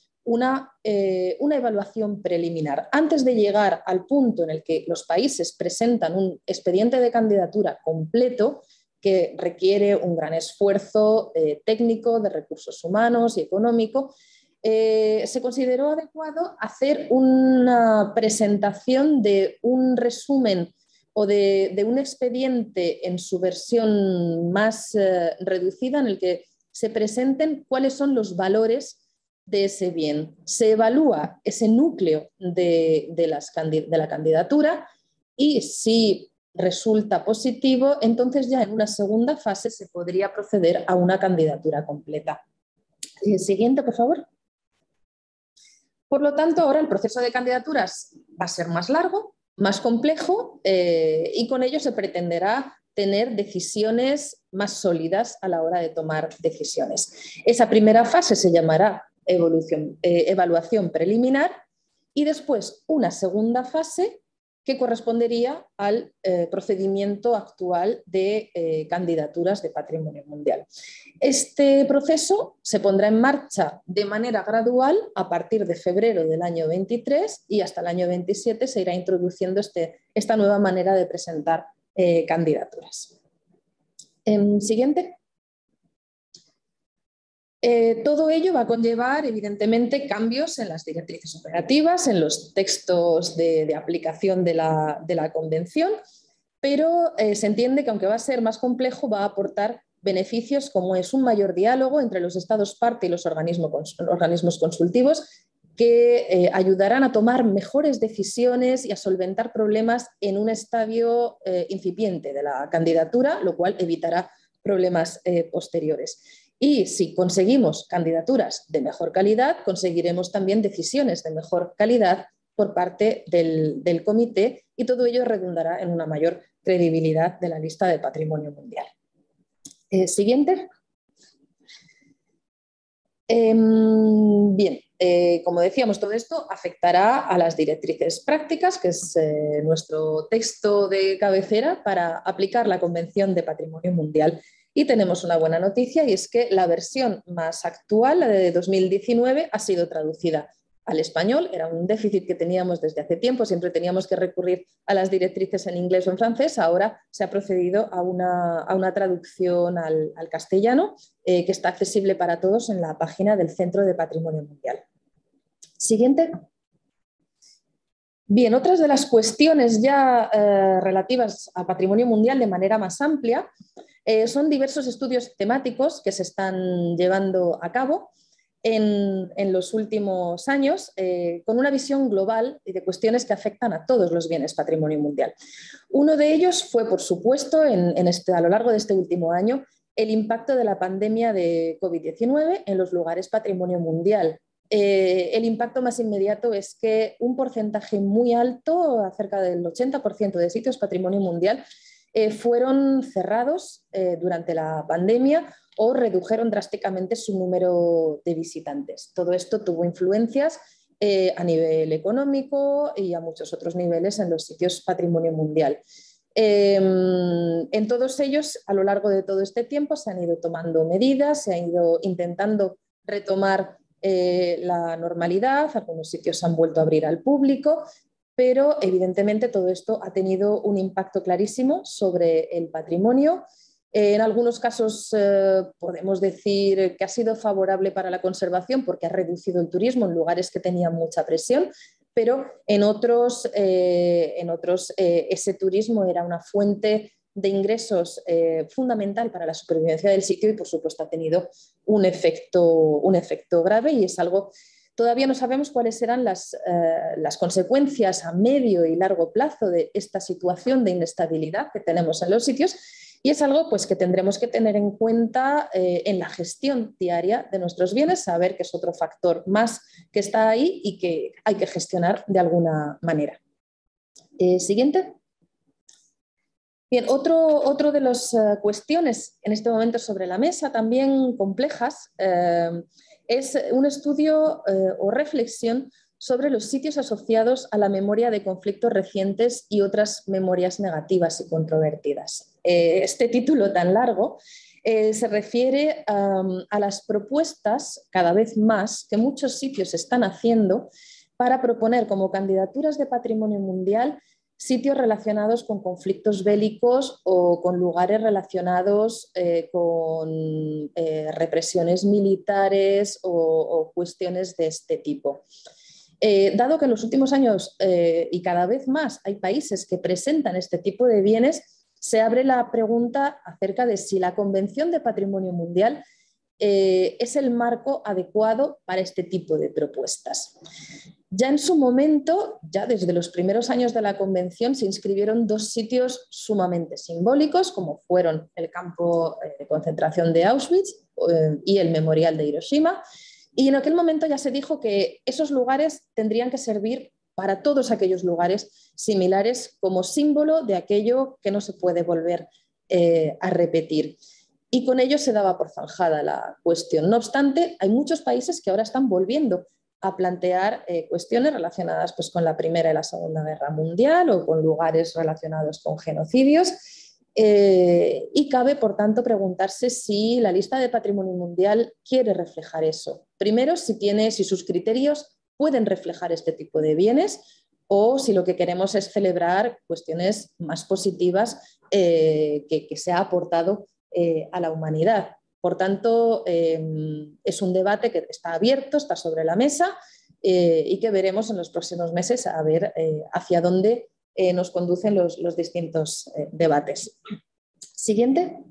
eh, una, evaluación preliminar. Antes de llegar al punto en el que los países presentan un expediente de candidatura completo, que requiere un gran esfuerzo eh, técnico, de recursos humanos y económico, eh, se consideró adecuado hacer una presentación de un resumen o de, de un expediente en su versión más reducida en el que se presenten cuáles son los valores de ese bien. Se evalúa ese núcleo de, la candidatura y si resulta positivo, entonces ya en una segunda fase se podría proceder a una candidatura completa. Eh, siguiente, por favor. Por lo tanto, ahora el proceso de candidaturas va a ser más largo, más complejo eh, y con ello se pretenderá tener decisiones más sólidas a la hora de tomar decisiones. Esa primera fase se llamará eh, evaluación preliminar y después una segunda fase que correspondería al eh, procedimiento actual de eh, candidaturas de patrimonio mundial. Este proceso se pondrá en marcha de manera gradual a partir de febrero del año 23 y hasta el año 27 se irá introduciendo este, esta nueva manera de presentar eh, candidaturas. Em, siguiente. Eh, todo ello va a conllevar, evidentemente, cambios en las directrices operativas, en los textos de, aplicación de la, convención, pero eh, se entiende que aunque va a ser más complejo, va a aportar beneficios como es un mayor diálogo entre los Estados parte y los organismos, consultivos que eh, ayudarán a tomar mejores decisiones y a solventar problemas en un estadio incipiente de la candidatura, lo cual evitará problemas posteriores. Y si conseguimos candidaturas de mejor calidad, conseguiremos también decisiones de mejor calidad por parte del, comité y todo ello redundará en una mayor credibilidad de la lista de patrimonio mundial. Eh, siguiente. Em, bien, eh, como decíamos, todo esto afectará a las directrices prácticas, que es eh, nuestro texto de cabecera para aplicar la Convención de Patrimonio Mundial y tenemos una buena noticia y es que la versión más actual, la de 2019, ha sido traducida al español. Era un déficit que teníamos desde hace tiempo, siempre teníamos que recurrir a las directrices en inglés o en francés. Ahora se ha procedido a una, traducción al, castellano eh, que está accesible para todos en la página del Centro de Patrimonio Mundial. Siguiente. Bien, otras de las cuestiones ya eh, relativas al patrimonio mundial de manera más amplia eh, son diversos estudios temáticos que se están llevando a cabo en, los últimos años eh, con una visión global y de cuestiones que afectan a todos los bienes patrimonio mundial. Uno de ellos fue, por supuesto, este, a lo largo de este último año, el impacto de la pandemia de COVID-19 en los lugares patrimonio mundial. Eh, el impacto más inmediato es que un porcentaje muy alto, cerca del 80% de sitios patrimonio mundial, eh, fueron cerrados eh, durante la pandemia o redujeron drásticamente su número de visitantes. Todo esto tuvo influencias eh, a nivel económico y a muchos otros niveles en los sitios patrimonio mundial. Em, en todos ellos, a lo largo de todo este tiempo, se han ido tomando medidas, se han ido intentando retomar la normalidad, algunos sitios han vuelto a abrir al público, pero evidentemente todo esto ha tenido un impacto clarísimo sobre el patrimonio. En algunos casos eh, podemos decir que ha sido favorable para la conservación porque ha reducido el turismo en lugares que tenían mucha presión, pero en otros, eh, en otros eh, ese turismo era una fuente de ingresos fundamental para la supervivencia del sitio y por supuesto ha tenido un efecto, un efecto grave y es algo Todavía no sabemos cuáles serán eh, las, consecuencias a medio y largo plazo de esta situación de inestabilidad que tenemos en los sitios y es algo pues, que tendremos que tener en cuenta eh, en la gestión diaria de nuestros bienes, saber que es otro factor más que está ahí y que hay que gestionar de alguna manera. Eh, siguiente. Bien, otro, otro de las cuestiones en este momento sobre la mesa, también complejas, es un estudio eh, o reflexión sobre los sitios asociados a la memoria de conflictos recientes y otras memorias negativas y controvertidas. Eh, este título tan largo eh, se refiere a las propuestas cada vez más que muchos sitios están haciendo para proponer como candidaturas de patrimonio mundial sitios relacionados con conflictos bélicos o con lugares relacionados eh, con eh, represiones militares o, cuestiones de este tipo. Eh, dado que en los últimos años y cada vez más hay países que presentan este tipo de bienes, se abre la pregunta acerca de si la Convención de Patrimonio Mundial es el marco adecuado para este tipo de propuestas. Ya en su momento, ya desde los primeros años de la convención, se inscribieron dos sitios sumamente simbólicos, como fueron el campo eh, de concentración de Auschwitz eh, y el memorial de Hiroshima. Y en aquel momento ya se dijo que esos lugares tendrían que servir para todos aquellos lugares similares como símbolo de aquello que no se puede volver a repetir. Y con ello se daba por zanjada la cuestión. No obstante, hay muchos países que ahora están volviendo a plantear cuestiones relacionadas pues, con la Primera y la Segunda Guerra Mundial o con lugares relacionados con genocidios eh, y cabe, por tanto, preguntarse si la lista de patrimonio mundial quiere reflejar eso. Primero, si, tiene, si sus criterios pueden reflejar este tipo de bienes o si lo que queremos es celebrar cuestiones más positivas eh, que, se ha aportado eh, a la humanidad. Por tanto, es un debate que está abierto, está sobre la mesa y que veremos en los próximos meses a ver hacia dónde eh, nos conducen los, distintos eh, debates. Siguiente.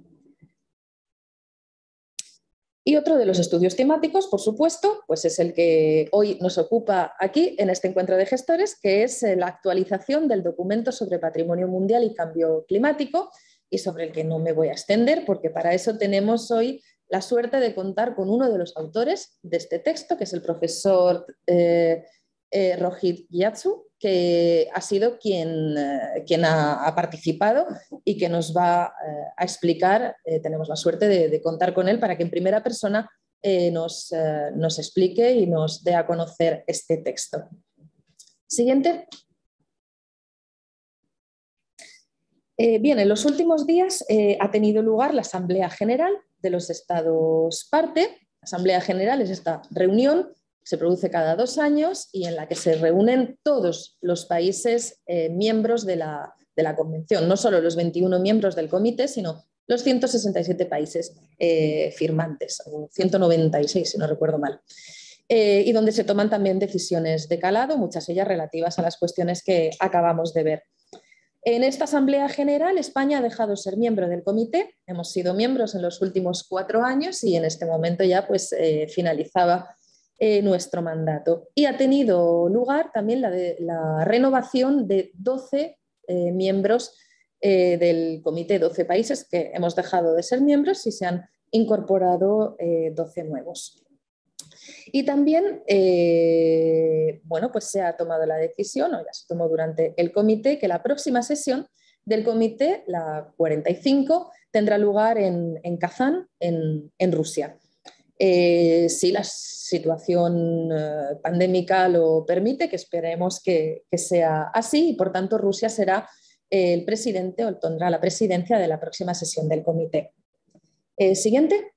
Y otro de los estudios temáticos, por supuesto, pues es el que hoy nos ocupa aquí en este encuentro de gestores, que es eh, la actualización del documento sobre patrimonio mundial y cambio climático, y sobre el que no me voy a extender, porque para eso tenemos hoy la suerte de contar con uno de los autores de este texto, que es el profesor eh, Rohit Yatsu, que ha sido quien, eh, quien ha, participado y que nos va eh, a explicar, eh, tenemos la suerte de, contar con él para que en primera persona nos, nos, explique y nos dé a conocer este texto. Siguiente. Bien, en los últimos días ha tenido lugar la Asamblea General de los Estados parte. Asamblea General es esta reunión se produce cada dos años y en la que se reúnen todos los países eh, miembros de la, Convención, no solo los 21 miembros del comité, sino los 167 países eh, firmantes, 196 si no recuerdo mal, eh, y donde se toman también decisiones de calado, muchas ellas relativas a las cuestiones que acabamos de ver. En esta Asamblea General, España ha dejado ser miembro del comité, hemos sido miembros en los últimos cuatro años y en este momento ya pues, finalizaba eh, nuestro mandato. Y ha tenido lugar también la, de, renovación de 12 eh, miembros eh, del comité, 12 países que hemos dejado de ser miembros y se han incorporado 12 nuevos. Y también, bueno, pues se ha tomado la decisión, o ya se tomó durante el comité, que la próxima sesión del comité, la 45, tendrá lugar en, Kazán, en Rusia. Eh, si la situación eh, pandémica lo permite, que esperemos que, sea así, y por tanto Rusia será el presidente o tendrá la presidencia de la próxima sesión del comité. Eh, siguiente.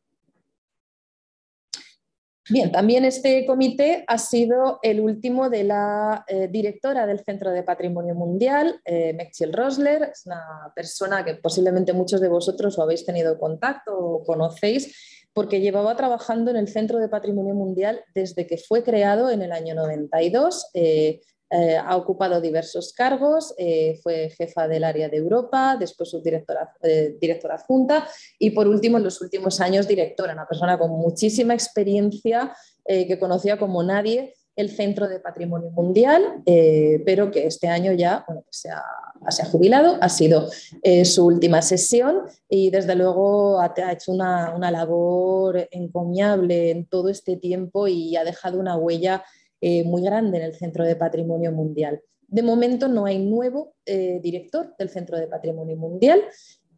Bien, también este comité ha sido el último de la directora del Centro de Patrimonio Mundial, eh, Rosler. Es una persona que posiblemente muchos de vosotros o habéis tenido contacto o conocéis porque llevaba trabajando en el Centro de Patrimonio Mundial desde que fue creado en el año 92. Eh, eh, ha ocupado diversos cargos, eh, fue jefa del área de Europa, después subdirectora directora adjunta y por último, en los últimos años, directora, una persona con muchísima experiencia que conocía como nadie el Centro de Patrimonio Mundial, eh, pero que este año ya pues se, ha, jubilado, ha sido eh, su última sesión y desde luego ha, hecho una, labor encomiable en todo este tiempo y ha dejado una huella eh, muy grande en el Centro de Patrimonio Mundial. De momento no hay nuevo director del Centro de Patrimonio Mundial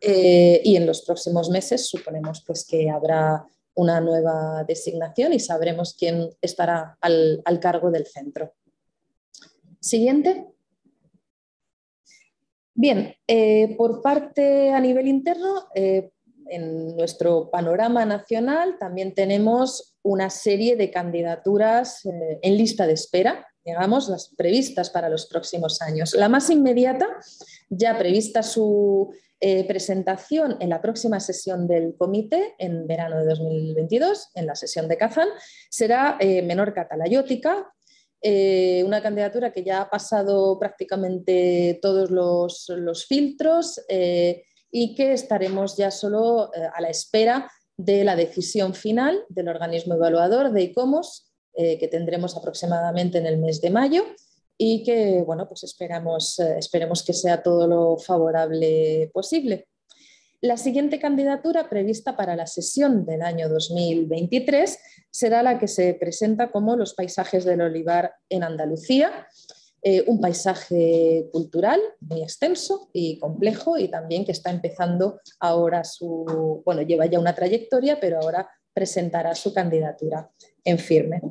y en los próximos meses suponemos pues, que habrá una nueva designación y sabremos quién estará al, cargo del centro. Siguiente. Bien, eh, por parte a nivel interno, eh, en nuestro panorama nacional también tenemos una serie de candidaturas eh, en lista de espera, digamos, las previstas para los próximos años. La más inmediata, ya prevista su eh, presentación en la próxima sesión del comité en verano de 2022, en la sesión de Kazán, será eh, Menorca Talayótica, eh, una candidatura que ya ha pasado prácticamente todos los, filtros y que estaremos ya solo a la espera de la decisión final del organismo evaluador de ICOMOS, que tendremos aproximadamente en el mes de mayo y que bueno, pues esperamos, eh, esperemos que sea todo lo favorable posible. La siguiente candidatura prevista para la sesión del año 2023 será la que se presenta como los paisajes del olivar en Andalucía. Eh, un paisaje cultural muy extenso y complejo y también que está empezando ahora su, bueno, lleva ya una trayectoria, pero ahora presentará su candidatura en firme.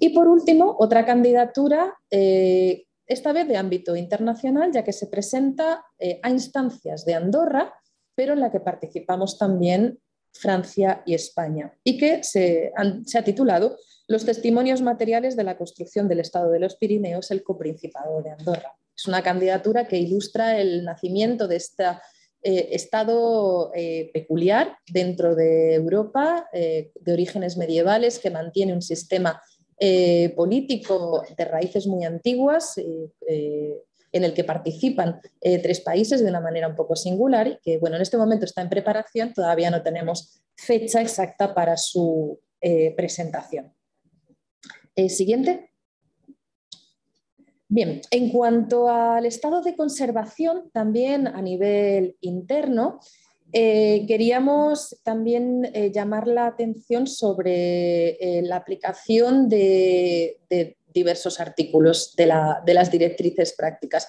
Y por último, otra candidatura, eh, esta vez de ámbito internacional, ya que se presenta eh, a instancias de Andorra, pero en la que participamos también Francia y España, y que se, ha titulado Los testimonios materiales de la construcción del Estado de los Pirineos, el coprincipado de Andorra. Es una candidatura que ilustra el nacimiento de este Estado eh, peculiar dentro de Europa, eh, de orígenes medievales, que mantiene un sistema político de raíces muy antiguas en el que participan tres países de una manera un poco singular y que bueno, en este momento está en preparación, todavía no tenemos fecha exacta para su presentación. Eh, siguiente. Bien, en cuanto al estado de conservación, también a nivel interno, queríamos también llamar la atención sobre la aplicación de, diversos artículos de, las directrices prácticas.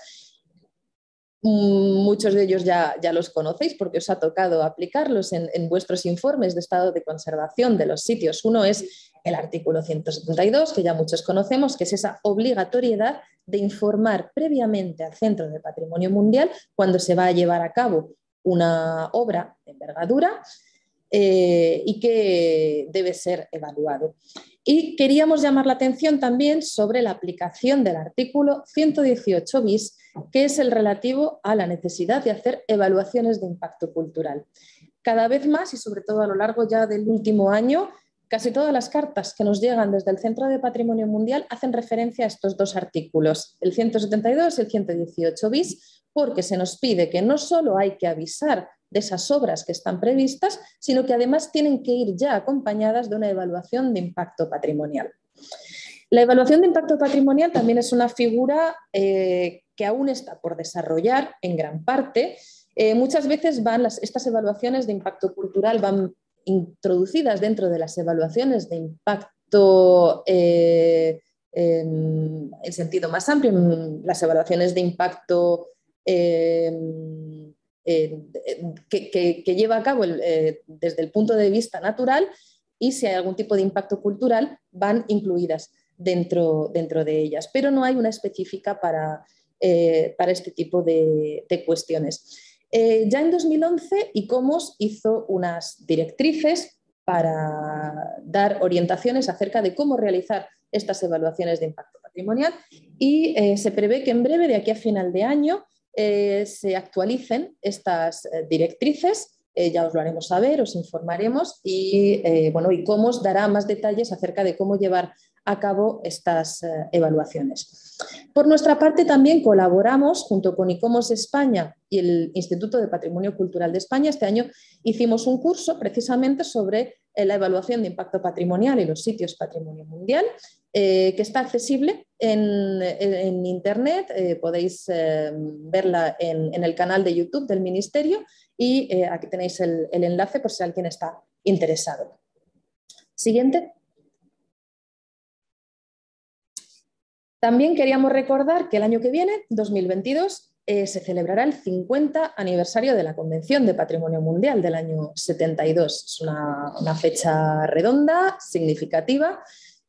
Muchos de ellos ya, ya, los conocéis porque os ha tocado aplicarlos en, vuestros informes de estado de conservación de los sitios. Uno es el artículo 172, que ya muchos conocemos, que es esa obligatoriedad de informar previamente al Centro de Patrimonio Mundial cuando se va a llevar a cabo una obra de envergadura eh, y que debe ser evaluado. Y queríamos llamar la atención también sobre la aplicación del artículo 118 bis, que es el relativo a la necesidad de hacer evaluaciones de impacto cultural. Cada vez más, y sobre todo a lo largo ya del último año, casi todas las cartas que nos llegan desde el Centro de Patrimonio Mundial hacen referencia a estos dos artículos, el 172 y el 118 bis, porque se nos pide que no solo hay que avisar de esas obras que están previstas, sino que además tienen que ir ya acompañadas de una evaluación de impacto patrimonial. La evaluación de impacto patrimonial también es una figura eh, que aún está por desarrollar en gran parte. Eh, muchas veces van las, estas evaluaciones de impacto cultural van introducidas dentro de las evaluaciones de impacto eh, en sentido más amplio, las evaluaciones de impacto que, lleva a cabo eh, desde el punto de vista natural y si hay algún tipo de impacto cultural van incluidas dentro, dentro de ellas, pero no hay una específica para, eh, para este tipo de, cuestiones. Eh, ya en 2011 ICOMOS hizo unas directrices para dar orientaciones acerca de cómo realizar estas evaluaciones de impacto patrimonial y se prevé que en breve, de aquí a final de año, eh, se actualicen estas eh, directrices. Eh, ya os lo haremos saber, os informaremos y, bueno, y cómo os dará más detalles acerca de cómo llevar a cabo estas evaluaciones. Por nuestra parte, también colaboramos junto con ICOMOS España y el Instituto de Patrimonio Cultural de España. Este año hicimos un curso precisamente sobre la evaluación de impacto patrimonial y los sitios patrimonio mundial eh, que está accesible en, Internet. Eh, podéis eh, verla en, el canal de YouTube del Ministerio y aquí tenéis el enlace por si alguien está interesado. Siguiente. También queríamos recordar que el año que viene, 2022, se celebrará el 50 aniversario de la Convención de Patrimonio Mundial del año 72. Es una, una fecha redonda, significativa,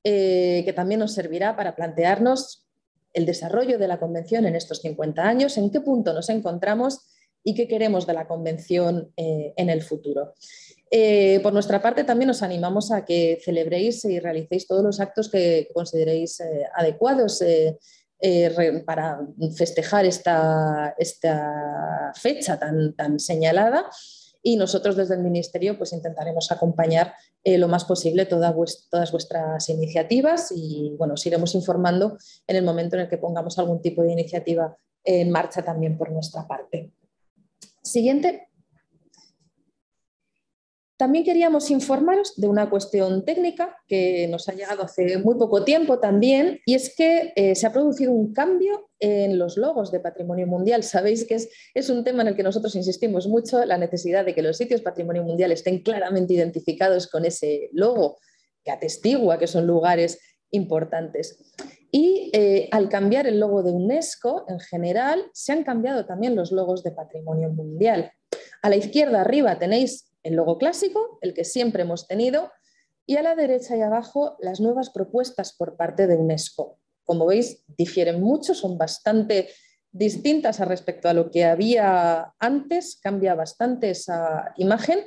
eh, que también nos servirá para plantearnos el desarrollo de la Convención en estos 50 años, en qué punto nos encontramos y qué queremos de la Convención eh, en el futuro. Eh, por nuestra parte, también os animamos a que celebréis y realicéis todos los actos que consideréis adecuados para festejar esta, esta fecha tan, tan señalada y nosotros desde el Ministerio pues intentaremos acompañar eh, lo más posible todas vuestras iniciativas y bueno, os iremos informando en el momento en el que pongamos algún tipo de iniciativa en marcha también por nuestra parte. Siguiente. También queríamos informaros de una cuestión técnica que nos ha llegado hace muy poco tiempo también, y es que eh, se ha producido un cambio en los logos de patrimonio mundial. Sabéis que es, un tema en el que nosotros insistimos mucho, la necesidad de que los sitios patrimonio mundial estén claramente identificados con ese logo que atestigua que son lugares importantes. Y eh, al cambiar el logo de UNESCO, en general, se han cambiado también los logos de patrimonio mundial. A la izquierda arriba tenéis el logo clásico, el que siempre hemos tenido, y a la derecha y abajo las nuevas propuestas por parte de UNESCO. Como veis, difieren mucho, son bastante distintas a respecto a lo que había antes, cambia bastante esa imagen.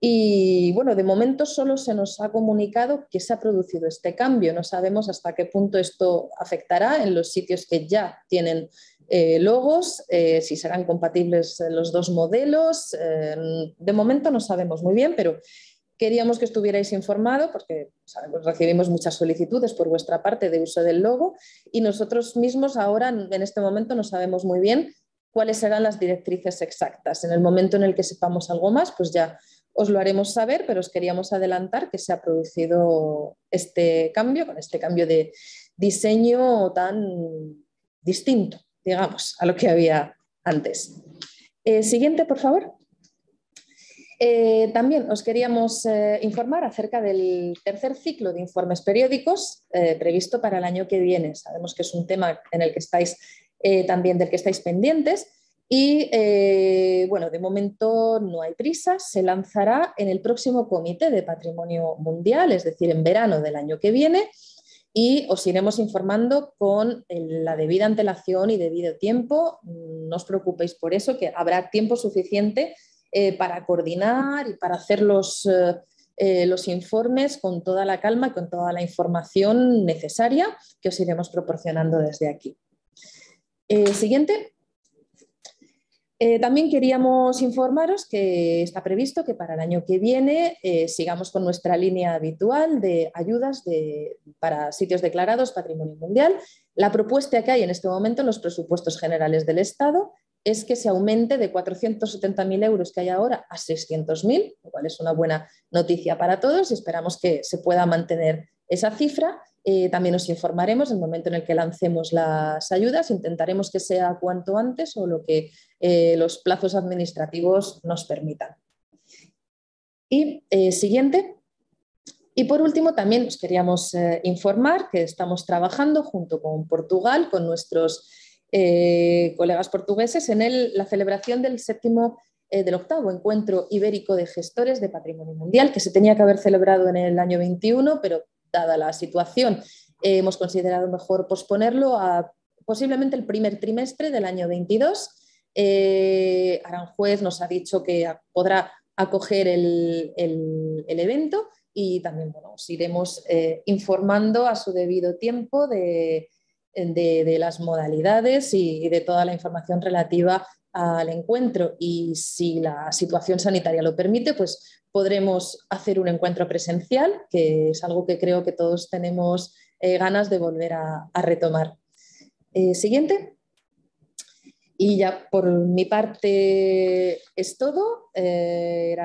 Y bueno, de momento solo se nos ha comunicado que se ha producido este cambio. No sabemos hasta qué punto esto afectará en los sitios que ya tienen eh, logos, eh, si serán compatibles los dos modelos. Eh, de momento no sabemos muy bien, pero queríamos que estuvierais informados porque recibimos muchas solicitudes por vuestra parte de uso del logo y nosotros mismos ahora en este momento no sabemos muy bien cuáles serán las directrices exactas. En el momento en el que sepamos algo más, pues ya os lo haremos saber, pero os queríamos adelantar que se ha producido este cambio, con este cambio de diseño tan distinto digamos, a lo que había antes. Eh, siguiente, por favor. Eh, también os queríamos eh, informar acerca del tercer ciclo de informes periódicos previsto para el año que viene. Sabemos que es un tema en el que estáis también del que estáis pendientes y bueno, de momento no hay prisa. Se lanzará en el próximo Comité de Patrimonio Mundial, es decir, en verano del año que viene y os iremos informando con la debida antelación y debido tiempo. No os preocupéis por eso, que habrá tiempo suficiente eh, para coordinar y para hacer los, eh, eh, los informes con toda la calma y con toda la información necesaria que os iremos proporcionando desde aquí. siguiente. Eh, también queríamos informaros que está previsto que para el año que viene eh, sigamos con nuestra línea habitual de ayudas para sitios declarados Patrimonio Mundial. La propuesta que hay en este momento en los presupuestos generales del Estado es que se aumente de 470.000 euros que hay ahora a 600.000, lo cual es una buena noticia para todos y esperamos que se pueda mantener esa cifra eh, también os informaremos en el momento en el que lancemos las ayudas. Intentaremos que sea cuanto antes o lo que eh, los plazos administrativos nos permitan. Y eh, siguiente. Y por último, también os queríamos informar que estamos trabajando junto con Portugal, con nuestros colegas portugueses, en la celebración del séptimo del octavo encuentro ibérico de gestores de patrimonio mundial, que se tenía que haber celebrado en el año 21, pero dada la situación, eh, hemos considerado mejor posponerlo a posiblemente el primer trimestre del año 22. Eh, Aranjuez nos ha dicho que podrá acoger el, evento y también bueno, os iremos eh, informando a su debido tiempo de, las modalidades y, de toda la información relativa al encuentro y si la situación sanitaria lo permite, pues podremos hacer un encuentro presencial, que es algo que creo que todos tenemos eh, ganas de volver a, retomar. Eh, siguiente. Y ya por mi parte es todo. Eh,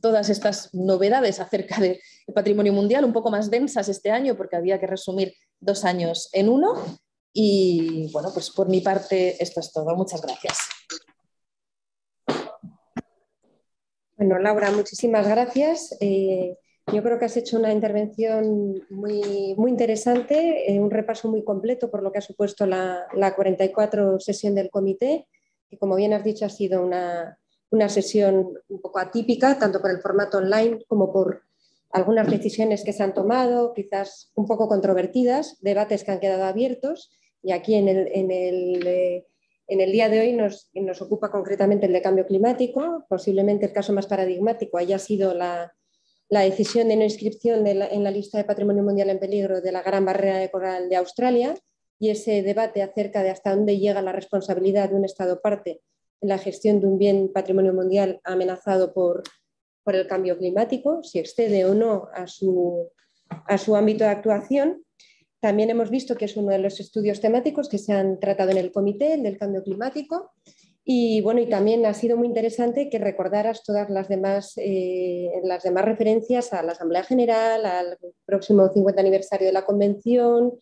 todas estas novedades acerca del patrimonio mundial, un poco más densas este año porque había que resumir dos años en uno. Y bueno, pues por mi parte esto es todo. Muchas gracias. Bueno, Laura, muchísimas gracias. Eh, yo creo que has hecho una intervención muy, muy interesante, eh, un repaso muy completo por lo que ha supuesto la, 44 sesión del comité, que como bien has dicho ha sido una, sesión un poco atípica, tanto por el formato online como por algunas decisiones que se han tomado, quizás un poco controvertidas, debates que han quedado abiertos. Y aquí en el, en el eh, en el día de hoy nos, ocupa concretamente el de cambio climático. Posiblemente el caso más paradigmático haya sido la, decisión de no inscripción en la lista de Patrimonio Mundial en Peligro de la Gran Barrera de Coral de Australia y ese debate acerca de hasta dónde llega la responsabilidad de un Estado parte en la gestión de un bien patrimonio mundial amenazado por, el cambio climático, si excede o no a su ámbito de actuación. También hemos visto que es uno de los estudios temáticos que se han tratado en el comité, el del cambio climático. Y bueno, y también ha sido muy interesante que recordaras todas las demás, eh, las demás referencias a la Asamblea General, al próximo 50 aniversario de la Convención,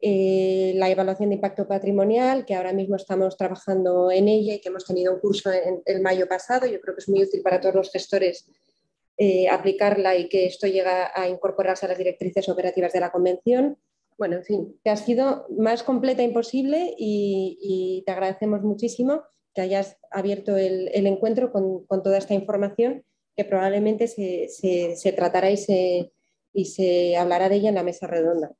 eh, la evaluación de impacto patrimonial, que ahora mismo estamos trabajando en ella y que hemos tenido un curso en el mayo pasado. Yo creo que es muy útil para todos los gestores eh, aplicarla y que esto llegue a incorporarse a las directrices operativas de la Convención bueno, en fin, que ha sido más completa imposible y, te agradecemos muchísimo que hayas abierto el, encuentro con, toda esta información que probablemente se, tratará se, y se hablará de ella en la mesa redonda.